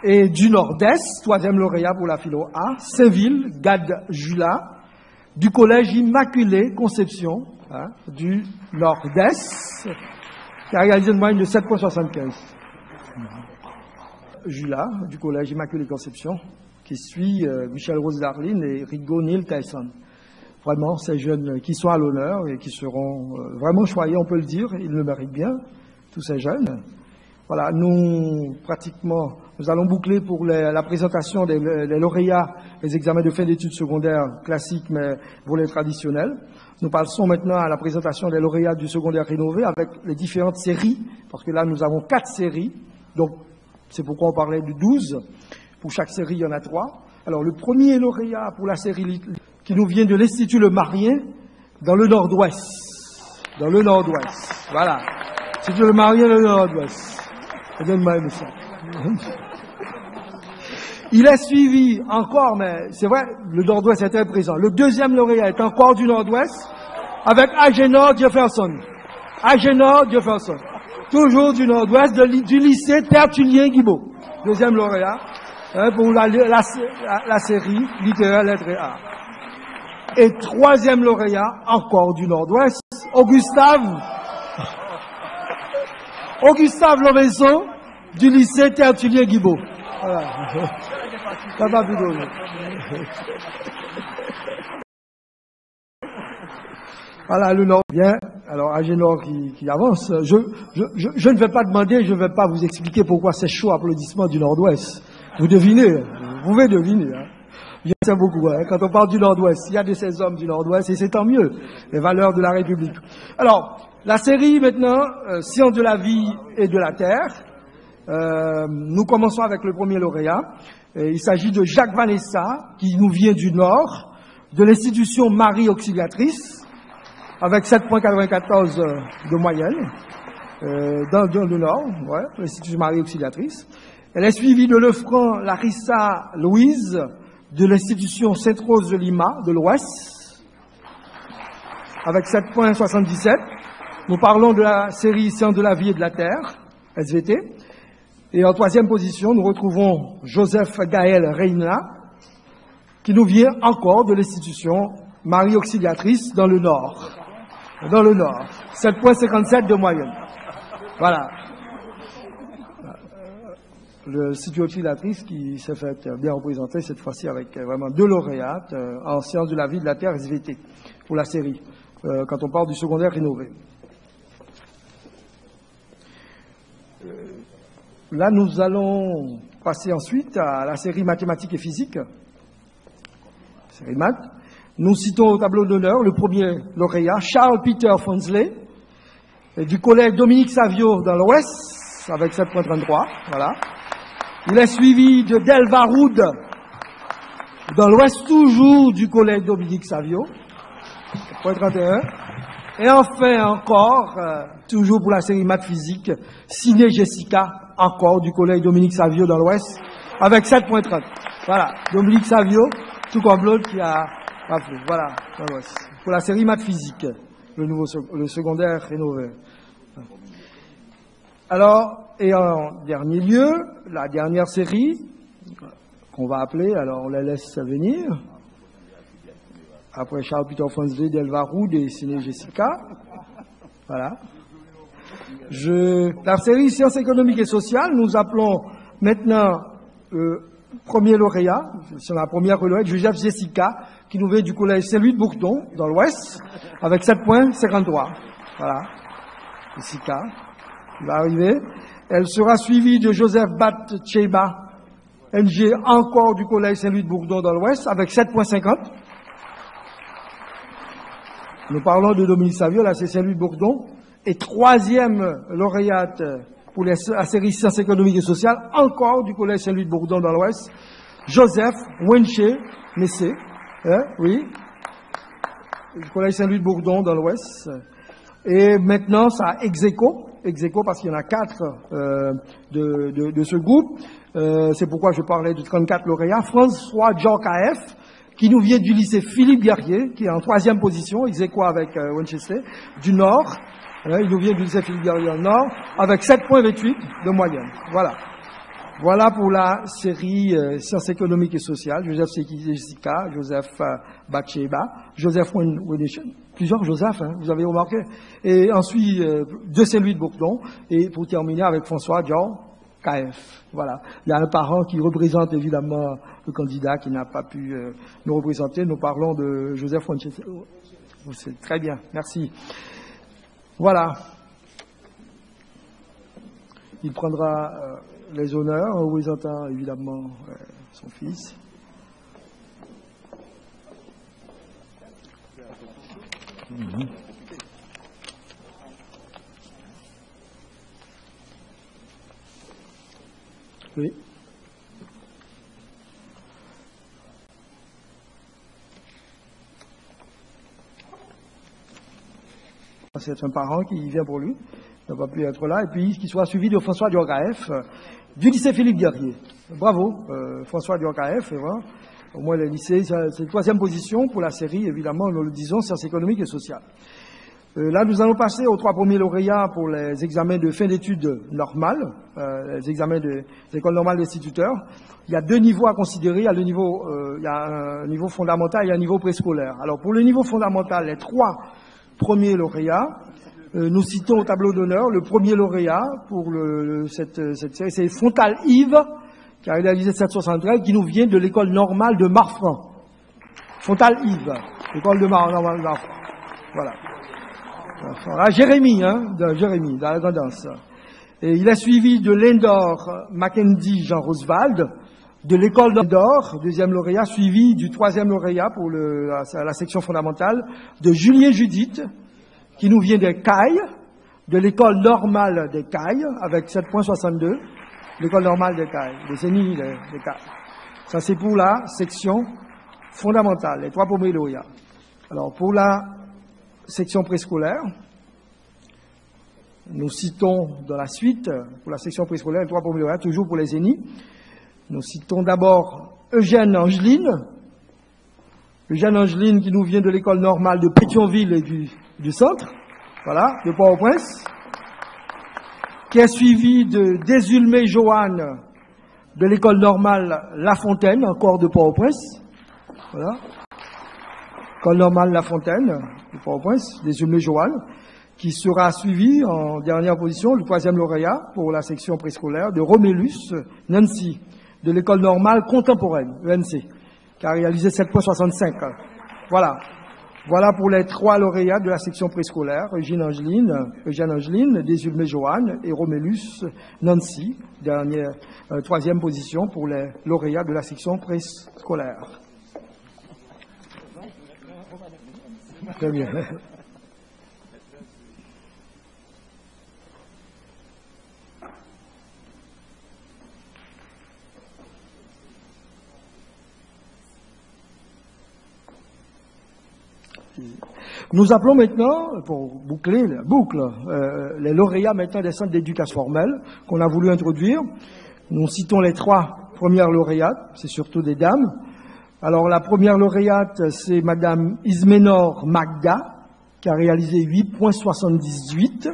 et du Nord-Est, troisième lauréat pour la philo A, Saint-Ville, Gad Jula, du collège Immaculée Conception, hein, du Nord-Est, qui a réalisé une moyenne de 7,75. Jula, du collège Immaculée Conception, qui suit euh, Michel Rose Darline et Rigo Neil Tyson. Vraiment, ces jeunes qui sont à l'honneur et qui seront euh, vraiment choyés, on peut le dire, ils le méritent bien, tous ces jeunes. Voilà, nous, pratiquement, nous allons boucler pour la présentation des, lauréats des examens de fin d'études secondaires classiques, mais les traditionnels. Nous passons maintenant à la présentation des lauréats du secondaire rénové avec les différentes séries, parce que là, nous avons quatre séries. Donc, c'est pourquoi on parlait de 12. Pour chaque série, il y en a trois. Alors, le premier lauréat pour la série qui nous vient de l'Institut Le Marien, dans le Nord-Ouest. Dans le Nord-Ouest. Voilà. L'Institut Le Marien, le Nord-Ouest. Donne-moi ça. Il est suivi encore, mais c'est vrai, le Nord-Ouest est très présent. Le deuxième lauréat est encore du Nord-Ouest, avec Agenor Jefferson. Agenor Jefferson. Toujours du Nord-Ouest, du lycée Tertullien Guibault. Deuxième lauréat, hein, pour la, série littéraire lettres et arts. Et troisième lauréat, encore du Nord-Ouest, Augustave. Augustave Lorenzo, du lycée Tertullien Guibault. Ça va Voilà, le Nord vient. Alors, Agénor qui, qui avance. Je, je, je, ne vais pas demander, je ne vais pas vous expliquer pourquoi c'est chaud applaudissement du Nord-Ouest. Vous devinez, vous pouvez deviner. Hein. C'est beaucoup. Hein. Quand on parle du Nord-Ouest, il y a de ces hommes du Nord-Ouest et c'est tant mieux. Les valeurs de la République. Alors, la série maintenant, euh, Sciences de la vie et de la terre. Euh, nous commençons avec le premier lauréat. Il s'agit de Jacques Vanessa, qui nous vient du Nord, de l'institution Marie Auxiliatrice, avec 7,94 de moyenne, euh, dans, le Nord, ouais, l'institution Marie Auxiliatrice. Elle est suivie de Lefranc Larissa Louise, de l'institution Sainte-Rose de Lima, de l'Ouest, avec 7,77. Nous parlons de la série Sciences de la vie et de la terre, SVT. Et en troisième position, nous retrouvons Joseph Gaël Reina, qui nous vient encore de l'institution Marie Auxiliatrice dans le Nord. Dans le Nord. 7,57 de moyenne. Voilà. Le studio Auxiliatrice qui s'est fait bien représenter cette fois-ci avec vraiment deux lauréates euh, en sciences de la vie de la Terre SVT pour la série, euh, quand on parle du secondaire rénové. Là, nous allons passer ensuite à la série mathématiques et physique. Série maths. Nous citons au tableau d'honneur le premier lauréat, Charles Peter Fonsley, du collège Dominique Savio dans l'Ouest, avec 7.33. Voilà. Il est suivi de Delva Roud, dans l'Ouest toujours du collège Dominique Savio, 7.31. Et enfin encore, euh, toujours pour la série maths physique, Ciné Jessica, encore du collège Dominique Savio dans l'Ouest, avec 7.30. Voilà, Dominique Savio, tout comme l'autre qui a Voilà, dans l'Ouest. Pour la série maths physique, le, nouveau, le secondaire rénové. Alors, et en dernier lieu, la dernière série, qu'on va appeler, alors on la laisse venir, après Charles Peter Fonsley, Delva Roud et Jessica. Voilà. La série Sciences économiques et sociales, nous appelons maintenant euh, premier lauréat, c'est la première lauréate, Joseph Jessica, qui nous vient du collège Saint-Louis de Bourdon, dans l'Ouest, avec 7.53. Voilà. Jessica, va arriver. Elle sera suivie de Joseph Bat Cheba, NG, encore du collège Saint-Louis de Bourdon, dans l'Ouest, avec 7.50. Nous parlons de Dominique Savio, là c'est Saint-Louis de Bourdon, et troisième lauréate pour la série Sciences économiques et sociales, encore du Collège Saint-Louis de Bourdon dans l'Ouest, Joseph Wenche Messé, hein, oui, du Collège Saint-Louis de Bourdon dans l'Ouest. Et maintenant, ça a Execo, Execo parce qu'il y en a quatre euh, de, ce groupe. Euh, c'est pourquoi je parlais de 34 lauréats. François Djorkaef, qui nous vient du lycée Philippe Guerrier, qui est en troisième position, Execo avec euh, Winchester, du Nord. Hein, il nous vient du lycée Philippe Guerrier Nord, avec 7,28 de moyenne. Voilà. Voilà pour la série euh, Sciences économiques et sociales. Joseph Jessica, Joseph euh, Bacheba, Joseph Wendechen, plusieurs Joseph, hein, vous avez remarqué. Et ensuite, euh, de Saint-Louis de Bourdon. Et pour terminer avec François Jean KF. Voilà. Il y a un parent qui représente évidemment le candidat qui n'a pas pu euh, nous représenter. Nous parlons de Joseph Winchester. C'est très bien. Merci. Voilà. Il prendra euh, les honneurs en représentant évidemment euh, son fils. Mhm. Oui. C'est un parent qui vient pour lui, n'a pas pu être là, et puis qu'il soit suivi de François Diorgaef, du lycée Philippe Guerrier. Bravo, euh, François Diorgaef. Au moins, le lycée, c'est la troisième position pour la série, évidemment, nous le disons, sciences économiques et sociales. Euh, là, nous allons passer aux trois premiers lauréats pour les examens de fin d'études normales, euh, les examens des écoles normales d'instituteurs. Il y a deux niveaux à considérer. Il y a le niveau, il y a un niveau fondamental et un niveau préscolaire. Alors, pour le niveau fondamental, les trois premiers lauréats, euh, nous citons au tableau d'honneur le premier lauréat pour cette, cette série, c'est Fontal Yves, qui a réalisé cette 73, qui nous vient de l'école normale de Marfran. Fontal Yves, l'école de normale de Marfran. Voilà. Jérémy, hein, Jérémy, dans la Grandance. Et il a suivi de l'Endor Mackenzie Jean Roswald, de l'école d'Or, deuxième lauréat, suivi du troisième lauréat pour la, section fondamentale, de Julien Judith, qui nous vient des Cailles, de l'école normale des Cailles, avec 7.62, l'école normale des Cailles, des Zénith des, Cailles. Ça, c'est pour la section fondamentale, les trois premiers lauréats. Alors, pour la section préscolaire, nous citons dans la suite, pour la section préscolaire, les trois premiers lauréats, toujours pour les Zénith. Nous citons d'abord Eugène Angeline, Eugène Angeline qui nous vient de l'école normale de Pétionville et du, centre, voilà, de Port-au-Prince, qui est suivi de Désulmé Joanne de l'école normale La Fontaine, encore de Port-au-Prince, voilà, école normale La Fontaine de Port-au-Prince, Désulmé Joanne, qui sera suivi en dernière position, le troisième lauréat pour la section préscolaire de Romélus Nancy, de l'école normale contemporaine, ENC, qui a réalisé 7.65. Voilà. Voilà pour les trois lauréats de la section préscolaire, Eugène Angeline, Eugène Angeline, Joanne et Romélus Nancy, dernière, euh, troisième position pour les lauréats de la section préscolaire. Très bien. Nous appelons maintenant, pour boucler la boucle, euh, les lauréats maintenant des centres d'éducation formelle qu'on a voulu introduire. Nous citons les trois premières lauréates, c'est surtout des dames. Alors la première lauréate, c'est Madame Isménor Magda, qui a réalisé 8.78.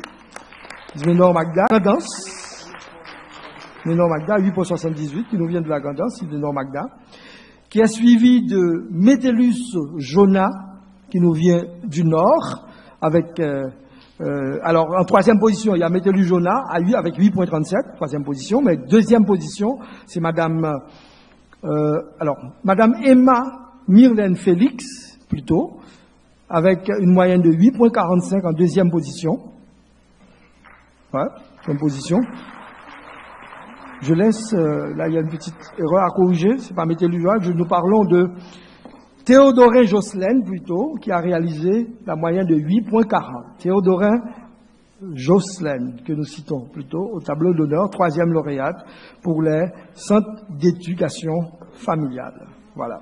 Isménor Magda, Grandance. Isménor Magda, 8.78, qui nous vient de la Grandance, Isménor Magda, qui est suivi de Métellus Jonah, qui nous vient du nord, avec euh, euh, alors en troisième position, il y a Métellus Jonah à avec 8.37, troisième position, mais deuxième position, c'est Madame euh, alors Madame Emma Myrlène Félix, plutôt, avec une moyenne de 8.45 en deuxième position. Ouais, deuxième position. Je laisse, là il y a une petite erreur à corriger, c'est pas Métellus Jonah, nous parlons de Théodorin Josselin, plutôt, qui a réalisé la moyenne de 8.40. Théodorin Josselin, que nous citons plutôt au tableau d'honneur, troisième lauréate pour les centres d'éducation familiale. Voilà.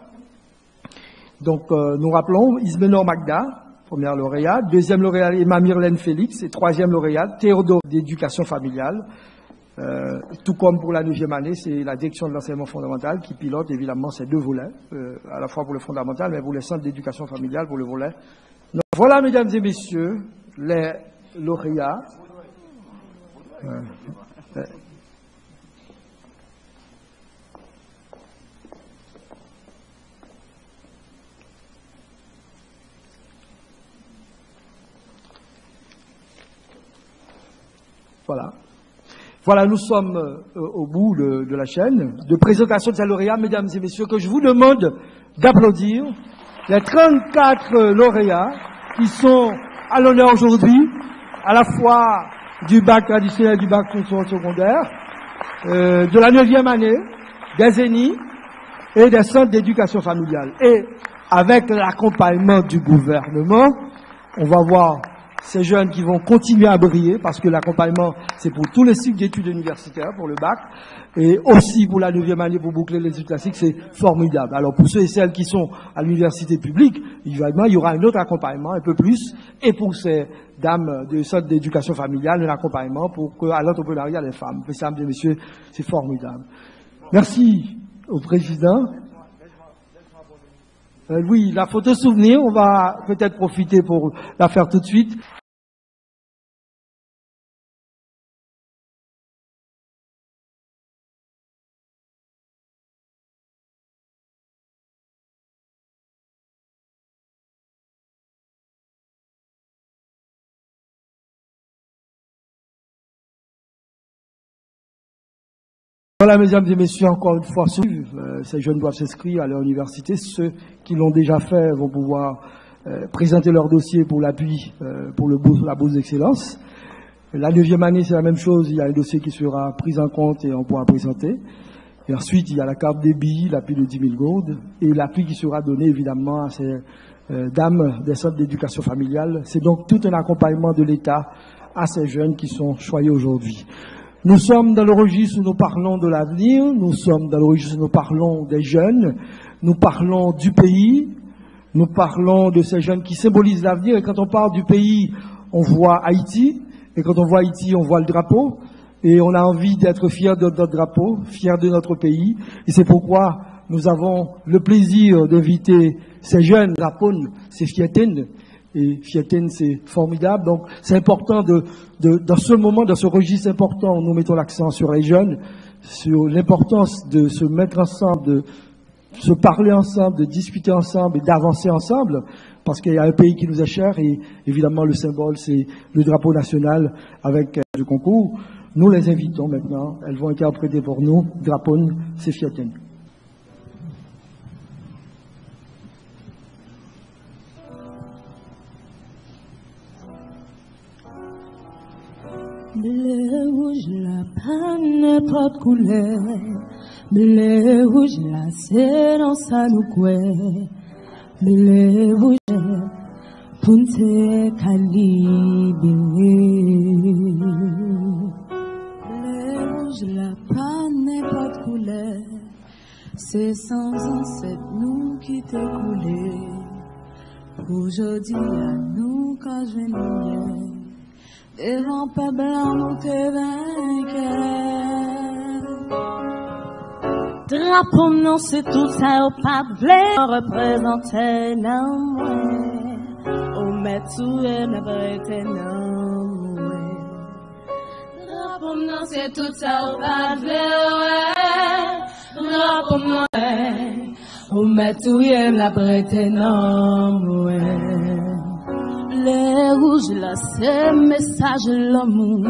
Donc, euh, nous rappelons Isménor Magda, première lauréate, deuxième lauréate Emma Myrlène Félix et troisième lauréate Théodore d'éducation familiale. Euh, tout comme pour la neuvième année, c'est la direction de l'enseignement fondamental qui pilote évidemment ces deux volets, euh, à la fois pour le fondamental, mais pour les centres d'éducation familiale, pour le volet. Donc, voilà, mesdames et messieurs, les lauréats. Euh, Voilà. Voilà, nous sommes euh, au bout de, de la chaîne de présentation de ces lauréats, mesdames et messieurs, que je vous demande d'applaudir les 34 lauréats qui sont à l'honneur aujourd'hui, à la fois du bac traditionnel, du bac secondaire, euh, de la neuvième année, des zéniths et des centres d'éducation familiale. Et avec l'accompagnement du gouvernement, on va voir ces jeunes qui vont continuer à briller parce que l'accompagnement, c'est pour tous les cycles d'études universitaires, pour le bac, et aussi pour la neuvième année pour boucler les études classiques, c'est formidable. Alors pour ceux et celles qui sont à l'université publique, évidemment, il y aura un autre accompagnement, un peu plus, et pour ces dames de centre d'éducation familiale, un accompagnement pour que, à l'entrepreneuriat des femmes. Mesdames et messieurs, c'est formidable. Merci au président. Euh, oui, la photo souvenir, on va peut-être profiter pour la faire tout de suite. Voilà, mesdames et messieurs, encore une fois, euh, ces jeunes doivent s'inscrire à leur université. Ceux qui l'ont déjà fait vont pouvoir euh, présenter leur dossier pour l'appui euh, pour la bourse d'excellence. La neuvième année, c'est la même chose. Il y a un dossier qui sera pris en compte et on pourra présenter. Et ensuite, il y a la carte débit, l'appui de 10 000 gourdes et l'appui qui sera donné évidemment à ces dames des centres d'éducation familiale. C'est donc tout un accompagnement de l'État à ces jeunes qui sont choyés aujourd'hui. Nous sommes dans le registre où nous parlons de l'avenir, nous sommes dans le registre où nous parlons des jeunes, nous parlons du pays, nous parlons de ces jeunes qui symbolisent l'avenir. Et quand on parle du pays, on voit Haïti, et quand on voit Haïti, on voit le drapeau, et on a envie d'être fiers de notre drapeau, fiers de notre pays. Et c'est pourquoi nous avons le plaisir d'inviter ces jeunes, Rapon, ces Fiatines, et Fiatine, c'est formidable. Donc, c'est important de, dans ce moment, dans ce registre important, nous mettons l'accent sur les jeunes, sur l'importance de se mettre ensemble, de se parler ensemble, de discuter ensemble et d'avancer ensemble, parce qu'il y a un pays qui nous est cher et évidemment le symbole, c'est le drapeau national avec euh, le concours. Nous les invitons maintenant. Elles vont interpréter pour nous. C'est Bleu rouge la pas n'importe couleur. Bleu rouge la c'est dans sa nous quoi. Bleu rouge pour te calibrer. Bleu rouge la pas n'importe couleur. C'est sans ancêtre nous qui t'écoulé. Aujourd'hui à nous quand je viens devant pas blanc te vainqueur. Drapeau non c'est tout ça au représenter non ouais. Au mettre tout et me prêter non ouais. Drapeau non c'est tout ça au ouais. Drapeau non mettre tout et me prêter non ouais. Les rouges là, c'est message l'amour.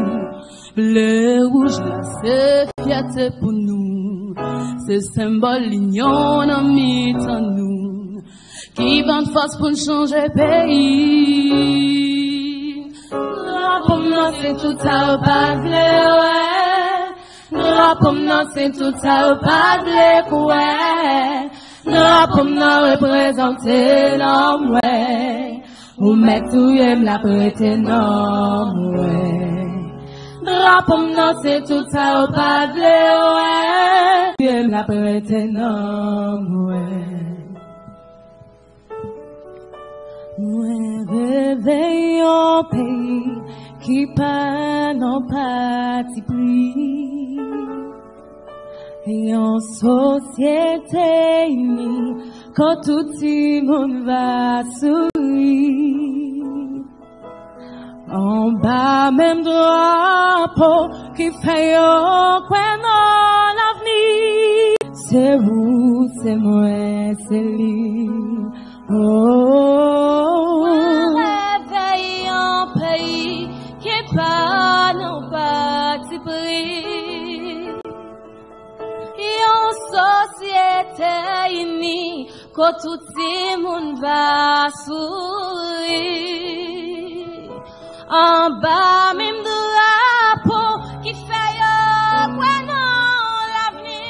Les rouges là, c'est fierté pour nous. C'est symbole l'union en nous. Qui vend force pour changer pays. Drapeau non, c'est tout ça, pas ouais. Drapeau non, c'est tout ça, pas ouais. Drapeau non, représenter l'homme, ouais. Ou mettre tout yem la non, ouais. Drapeau non, c'est tout ça au pas de ouais. Yem la prêter non, ouais. Moi, réveille au pays qui pas non parti pris. Et en société unie, quand tout le monde va sourire. En bas, même drapeau qui fait au coin dans l'avenir. C'est vous, c'est moi, c'est lui. Oh, réveille un pays qui pas non parti. yon sosyete ini, ko touti moun vasoui. An ba mim drapo, ki fè yo kwen an l'avni.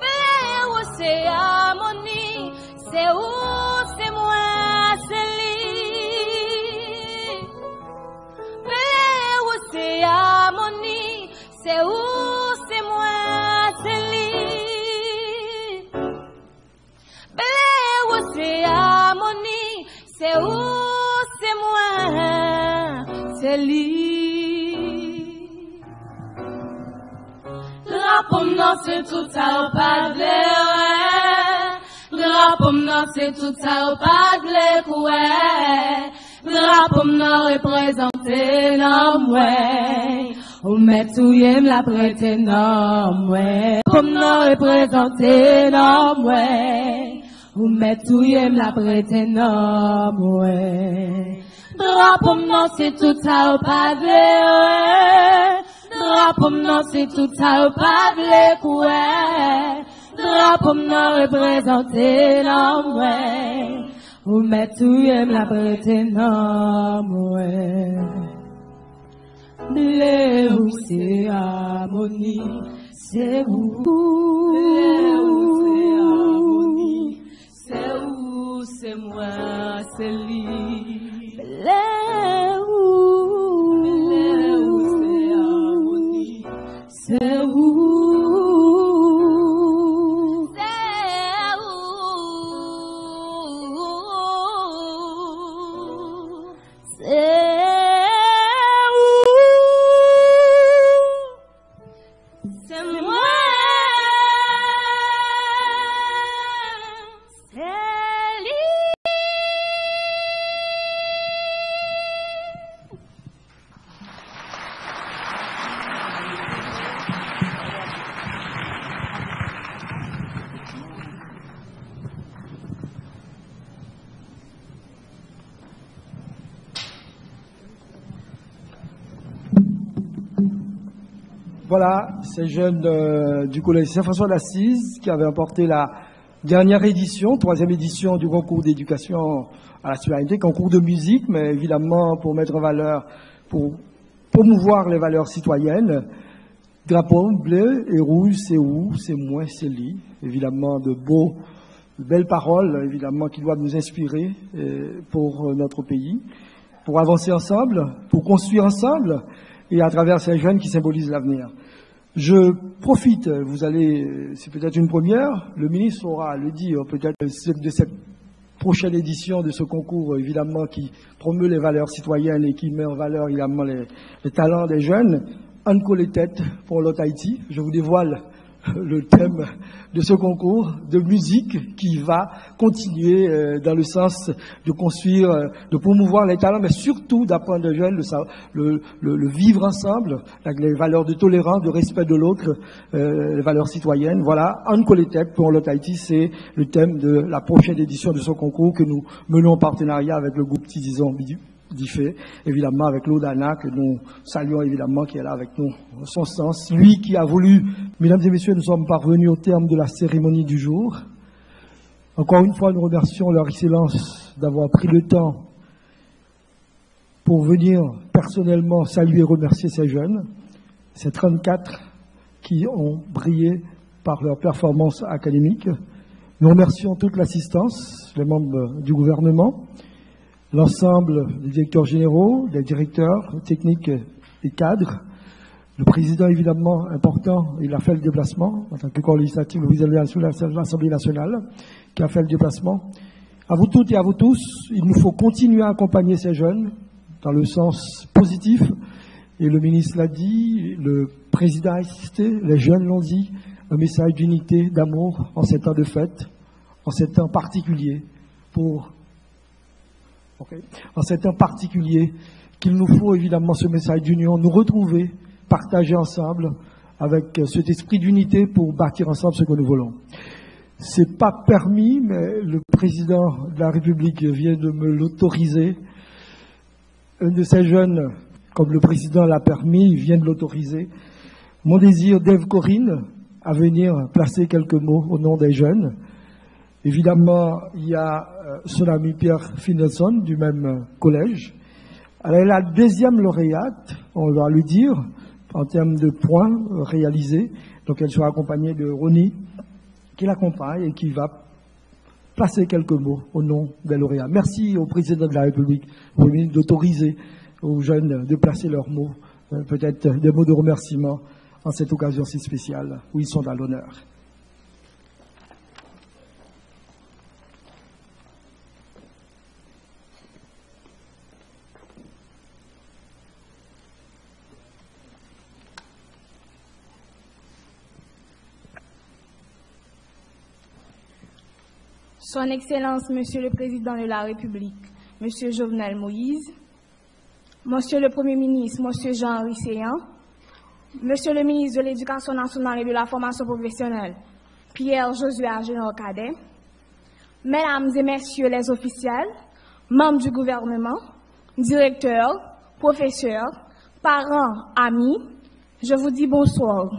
Vle ou se amoni, se ou se mwen se li. Vle ou se amoni, se ou Se ou se mwen, se li La pom nan se tout sa ou padle we La pom nan se tout sa ou padle kwe La pom nan reprezante nan mwen Ou met ou yem la prete nan mwen Pom nan reprezante nan mwen On met tout yem la prête non, ouais. Drapeau non, c'est tout ça au pas de ouais. Drapeau non, c'est tout ça au pas de ouais. Drapeau non, représenté non, ouais. On met tout yem la prête non, ouais. Blé ou c'est harmonie, c'est où c'est moi, c'est lui. Blé ou ces jeunes euh, du collège Saint-François d'Assise qui avaient emporté la dernière édition, troisième édition du concours d'éducation à la citoyenneté, concours de musique, mais évidemment pour mettre en valeur, pour promouvoir les valeurs citoyennes. Drapeau bleu et rouge, c'est où, c'est moi, c'est lui. Évidemment, de beaux, de belles paroles, évidemment, qui doivent nous inspirer euh, pour euh, notre pays, pour avancer ensemble, pour construire ensemble, et à travers ces jeunes qui symbolisent l'avenir. Je profite, vous allez, c'est peut-être une première, le ministre aura le dire peut-être de cette prochaine édition de ce concours, évidemment, qui promeut les valeurs citoyennes et qui met en valeur, évidemment, les, talents des jeunes. Anne les têtes pour l'autre Haïti. Je vous dévoile le thème de ce concours de musique qui va continuer euh, dans le sens de construire, de promouvoir les talents, mais surtout d'apprendre aux jeunes le, le, le- le vivre ensemble, les valeurs de tolérance, de respect de l'autre, euh, les valeurs citoyennes. Voilà, Anne Coletec pour Haïti, c'est le thème de la prochaine édition de ce concours que nous menons en partenariat avec le groupe Tidison d'IFE, évidemment avec l'Odana, que nous saluons évidemment, qui est là avec nous, son sens. Lui qui a voulu, mesdames et messieurs, nous sommes parvenus au terme de la cérémonie du jour. Encore une fois, nous remercions leur excellence d'avoir pris le temps pour venir personnellement saluer et remercier ces jeunes, ces 34 qui ont brillé par leur performance académique. Nous remercions toute l'assistance, les membres du gouvernement, l'ensemble des directeurs généraux, des directeurs techniques et cadres. Le président, évidemment, important, il a fait le déplacement en tant que corps législatif, président de l'Assemblée nationale, qui a fait le déplacement. À vous toutes et à vous tous, il nous faut continuer à accompagner ces jeunes dans le sens positif. Et le ministre l'a dit, le président a insisté, les jeunes l'ont dit, un message d'unité, d'amour en ces temps de fête, en ces temps particuliers, pour Ok. En ces temps particuliers, qu'il nous faut évidemment ce message d'union, nous retrouver, partager ensemble avec euh, cet esprit d'unité pour bâtir ensemble ce que nous voulons. C'est pas permis, mais le président de la République vient de me l'autoriser. Un de ces jeunes, comme le président l'a permis, vient de l'autoriser. Mon désir d'Ève Corinne à venir placer quelques mots au nom des jeunes. Évidemment, il y a euh, son ami Pierre Finelson du même collège. Elle est la deuxième lauréate, on va lui dire, en termes de points réalisés. Donc elle sera accompagnée de Ronnie, qui l'accompagne et qui va placer quelques mots au nom des lauréats. Merci au président de la République, au ministre d'autoriser aux jeunes de placer leurs mots, euh, peut-être des mots de remerciement en cette occasion si spéciale où ils sont à l'honneur. Son Excellence, Monsieur le Président de la République, Monsieur Jovenel Moïse, Monsieur le Premier ministre, Monsieur Jean-Henri Séan, Monsieur le ministre de l'Éducation nationale et de la formation professionnelle, Pierre Josué Agénor Cadet, Mesdames et Messieurs les officiels, membres du gouvernement, directeurs, professeurs, parents, amis, je vous dis bonsoir.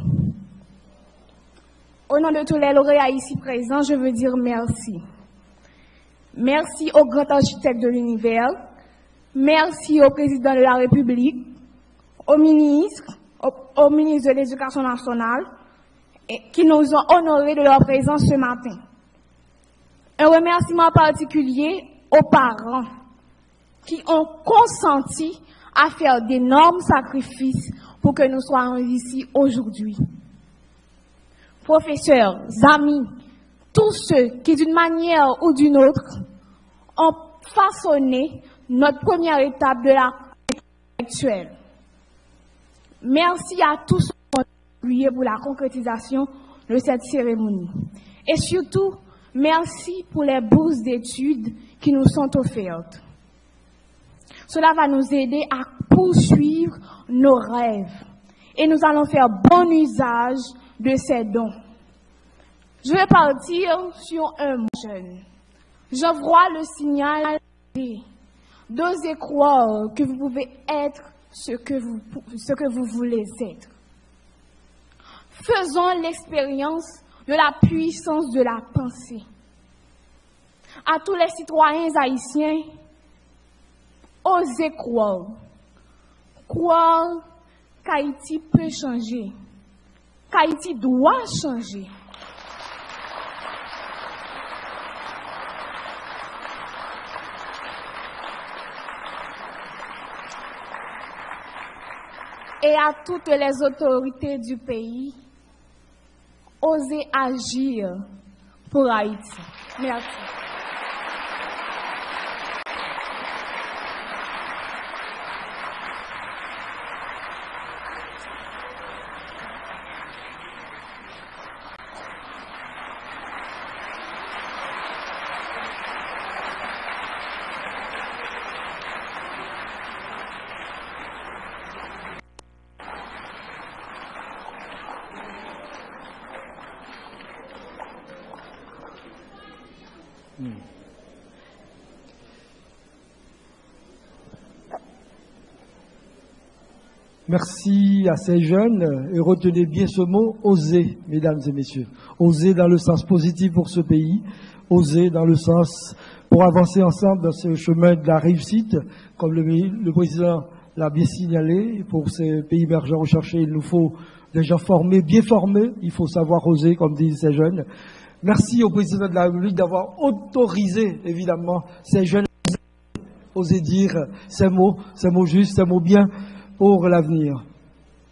Au nom de tous les lauréats ici présents, je veux dire merci. Merci au grand architecte de l'univers, merci au président de la République, au ministre, au, ministre de l'Éducation nationale, qui nous ont honorés de leur présence ce matin. Un remerciement particulier aux parents qui ont consenti à faire d'énormes sacrifices pour que nous soyons ici aujourd'hui. Professeurs, amis, tous ceux qui d'une manière ou d'une autre ont façonné notre première étape de la actuelle. Merci à tous qui ont contribué pour la concrétisation de cette cérémonie. Et surtout, merci pour les bourses d'études qui nous sont offertes. Cela va nous aider à poursuivre nos rêves et nous allons faire bon usage de ces dons. Je vais partir sur un jeune. J'envoie le signal d'oser croire que vous pouvez être ce que vous, ce que vous voulez être. Faisons l'expérience de la puissance de la pensée. À tous les citoyens haïtiens, osez croire. Croire qu'Haïti peut changer, qu'Haïti doit changer. Et à toutes les autorités du pays, osez agir pour Haïti. Merci. Merci à ces jeunes et retenez bien ce mot, oser, mesdames et messieurs. Oser dans le sens positif pour ce pays, oser dans le sens pour avancer ensemble dans ce chemin de la réussite, comme le, président l'a bien signalé, pour ces pays émergents recherchés, il nous faut des gens formés, bien formés, il faut savoir oser, comme disent ces jeunes. Merci au président de la République d'avoir autorisé, évidemment, ces jeunes à oser dire ces mots, ces mots justes, ces mots bien pour l'avenir.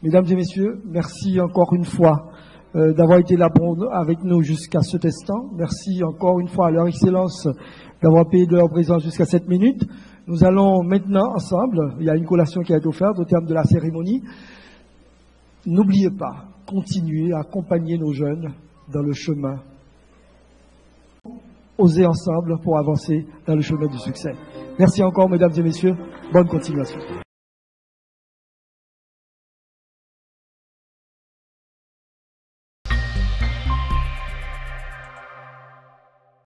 Mesdames et messieurs, merci encore une fois euh, d'avoir été là avec nous jusqu'à ce instant. Merci encore une fois à leur excellence d'avoir payé de leur présence jusqu'à cette minute. Nous allons maintenant ensemble, il y a une collation qui a été offerte au terme de la cérémonie. N'oubliez pas, continuez à accompagner nos jeunes dans le chemin. Osez ensemble pour avancer dans le chemin du succès. Merci encore, mesdames et messieurs. Bonne continuation.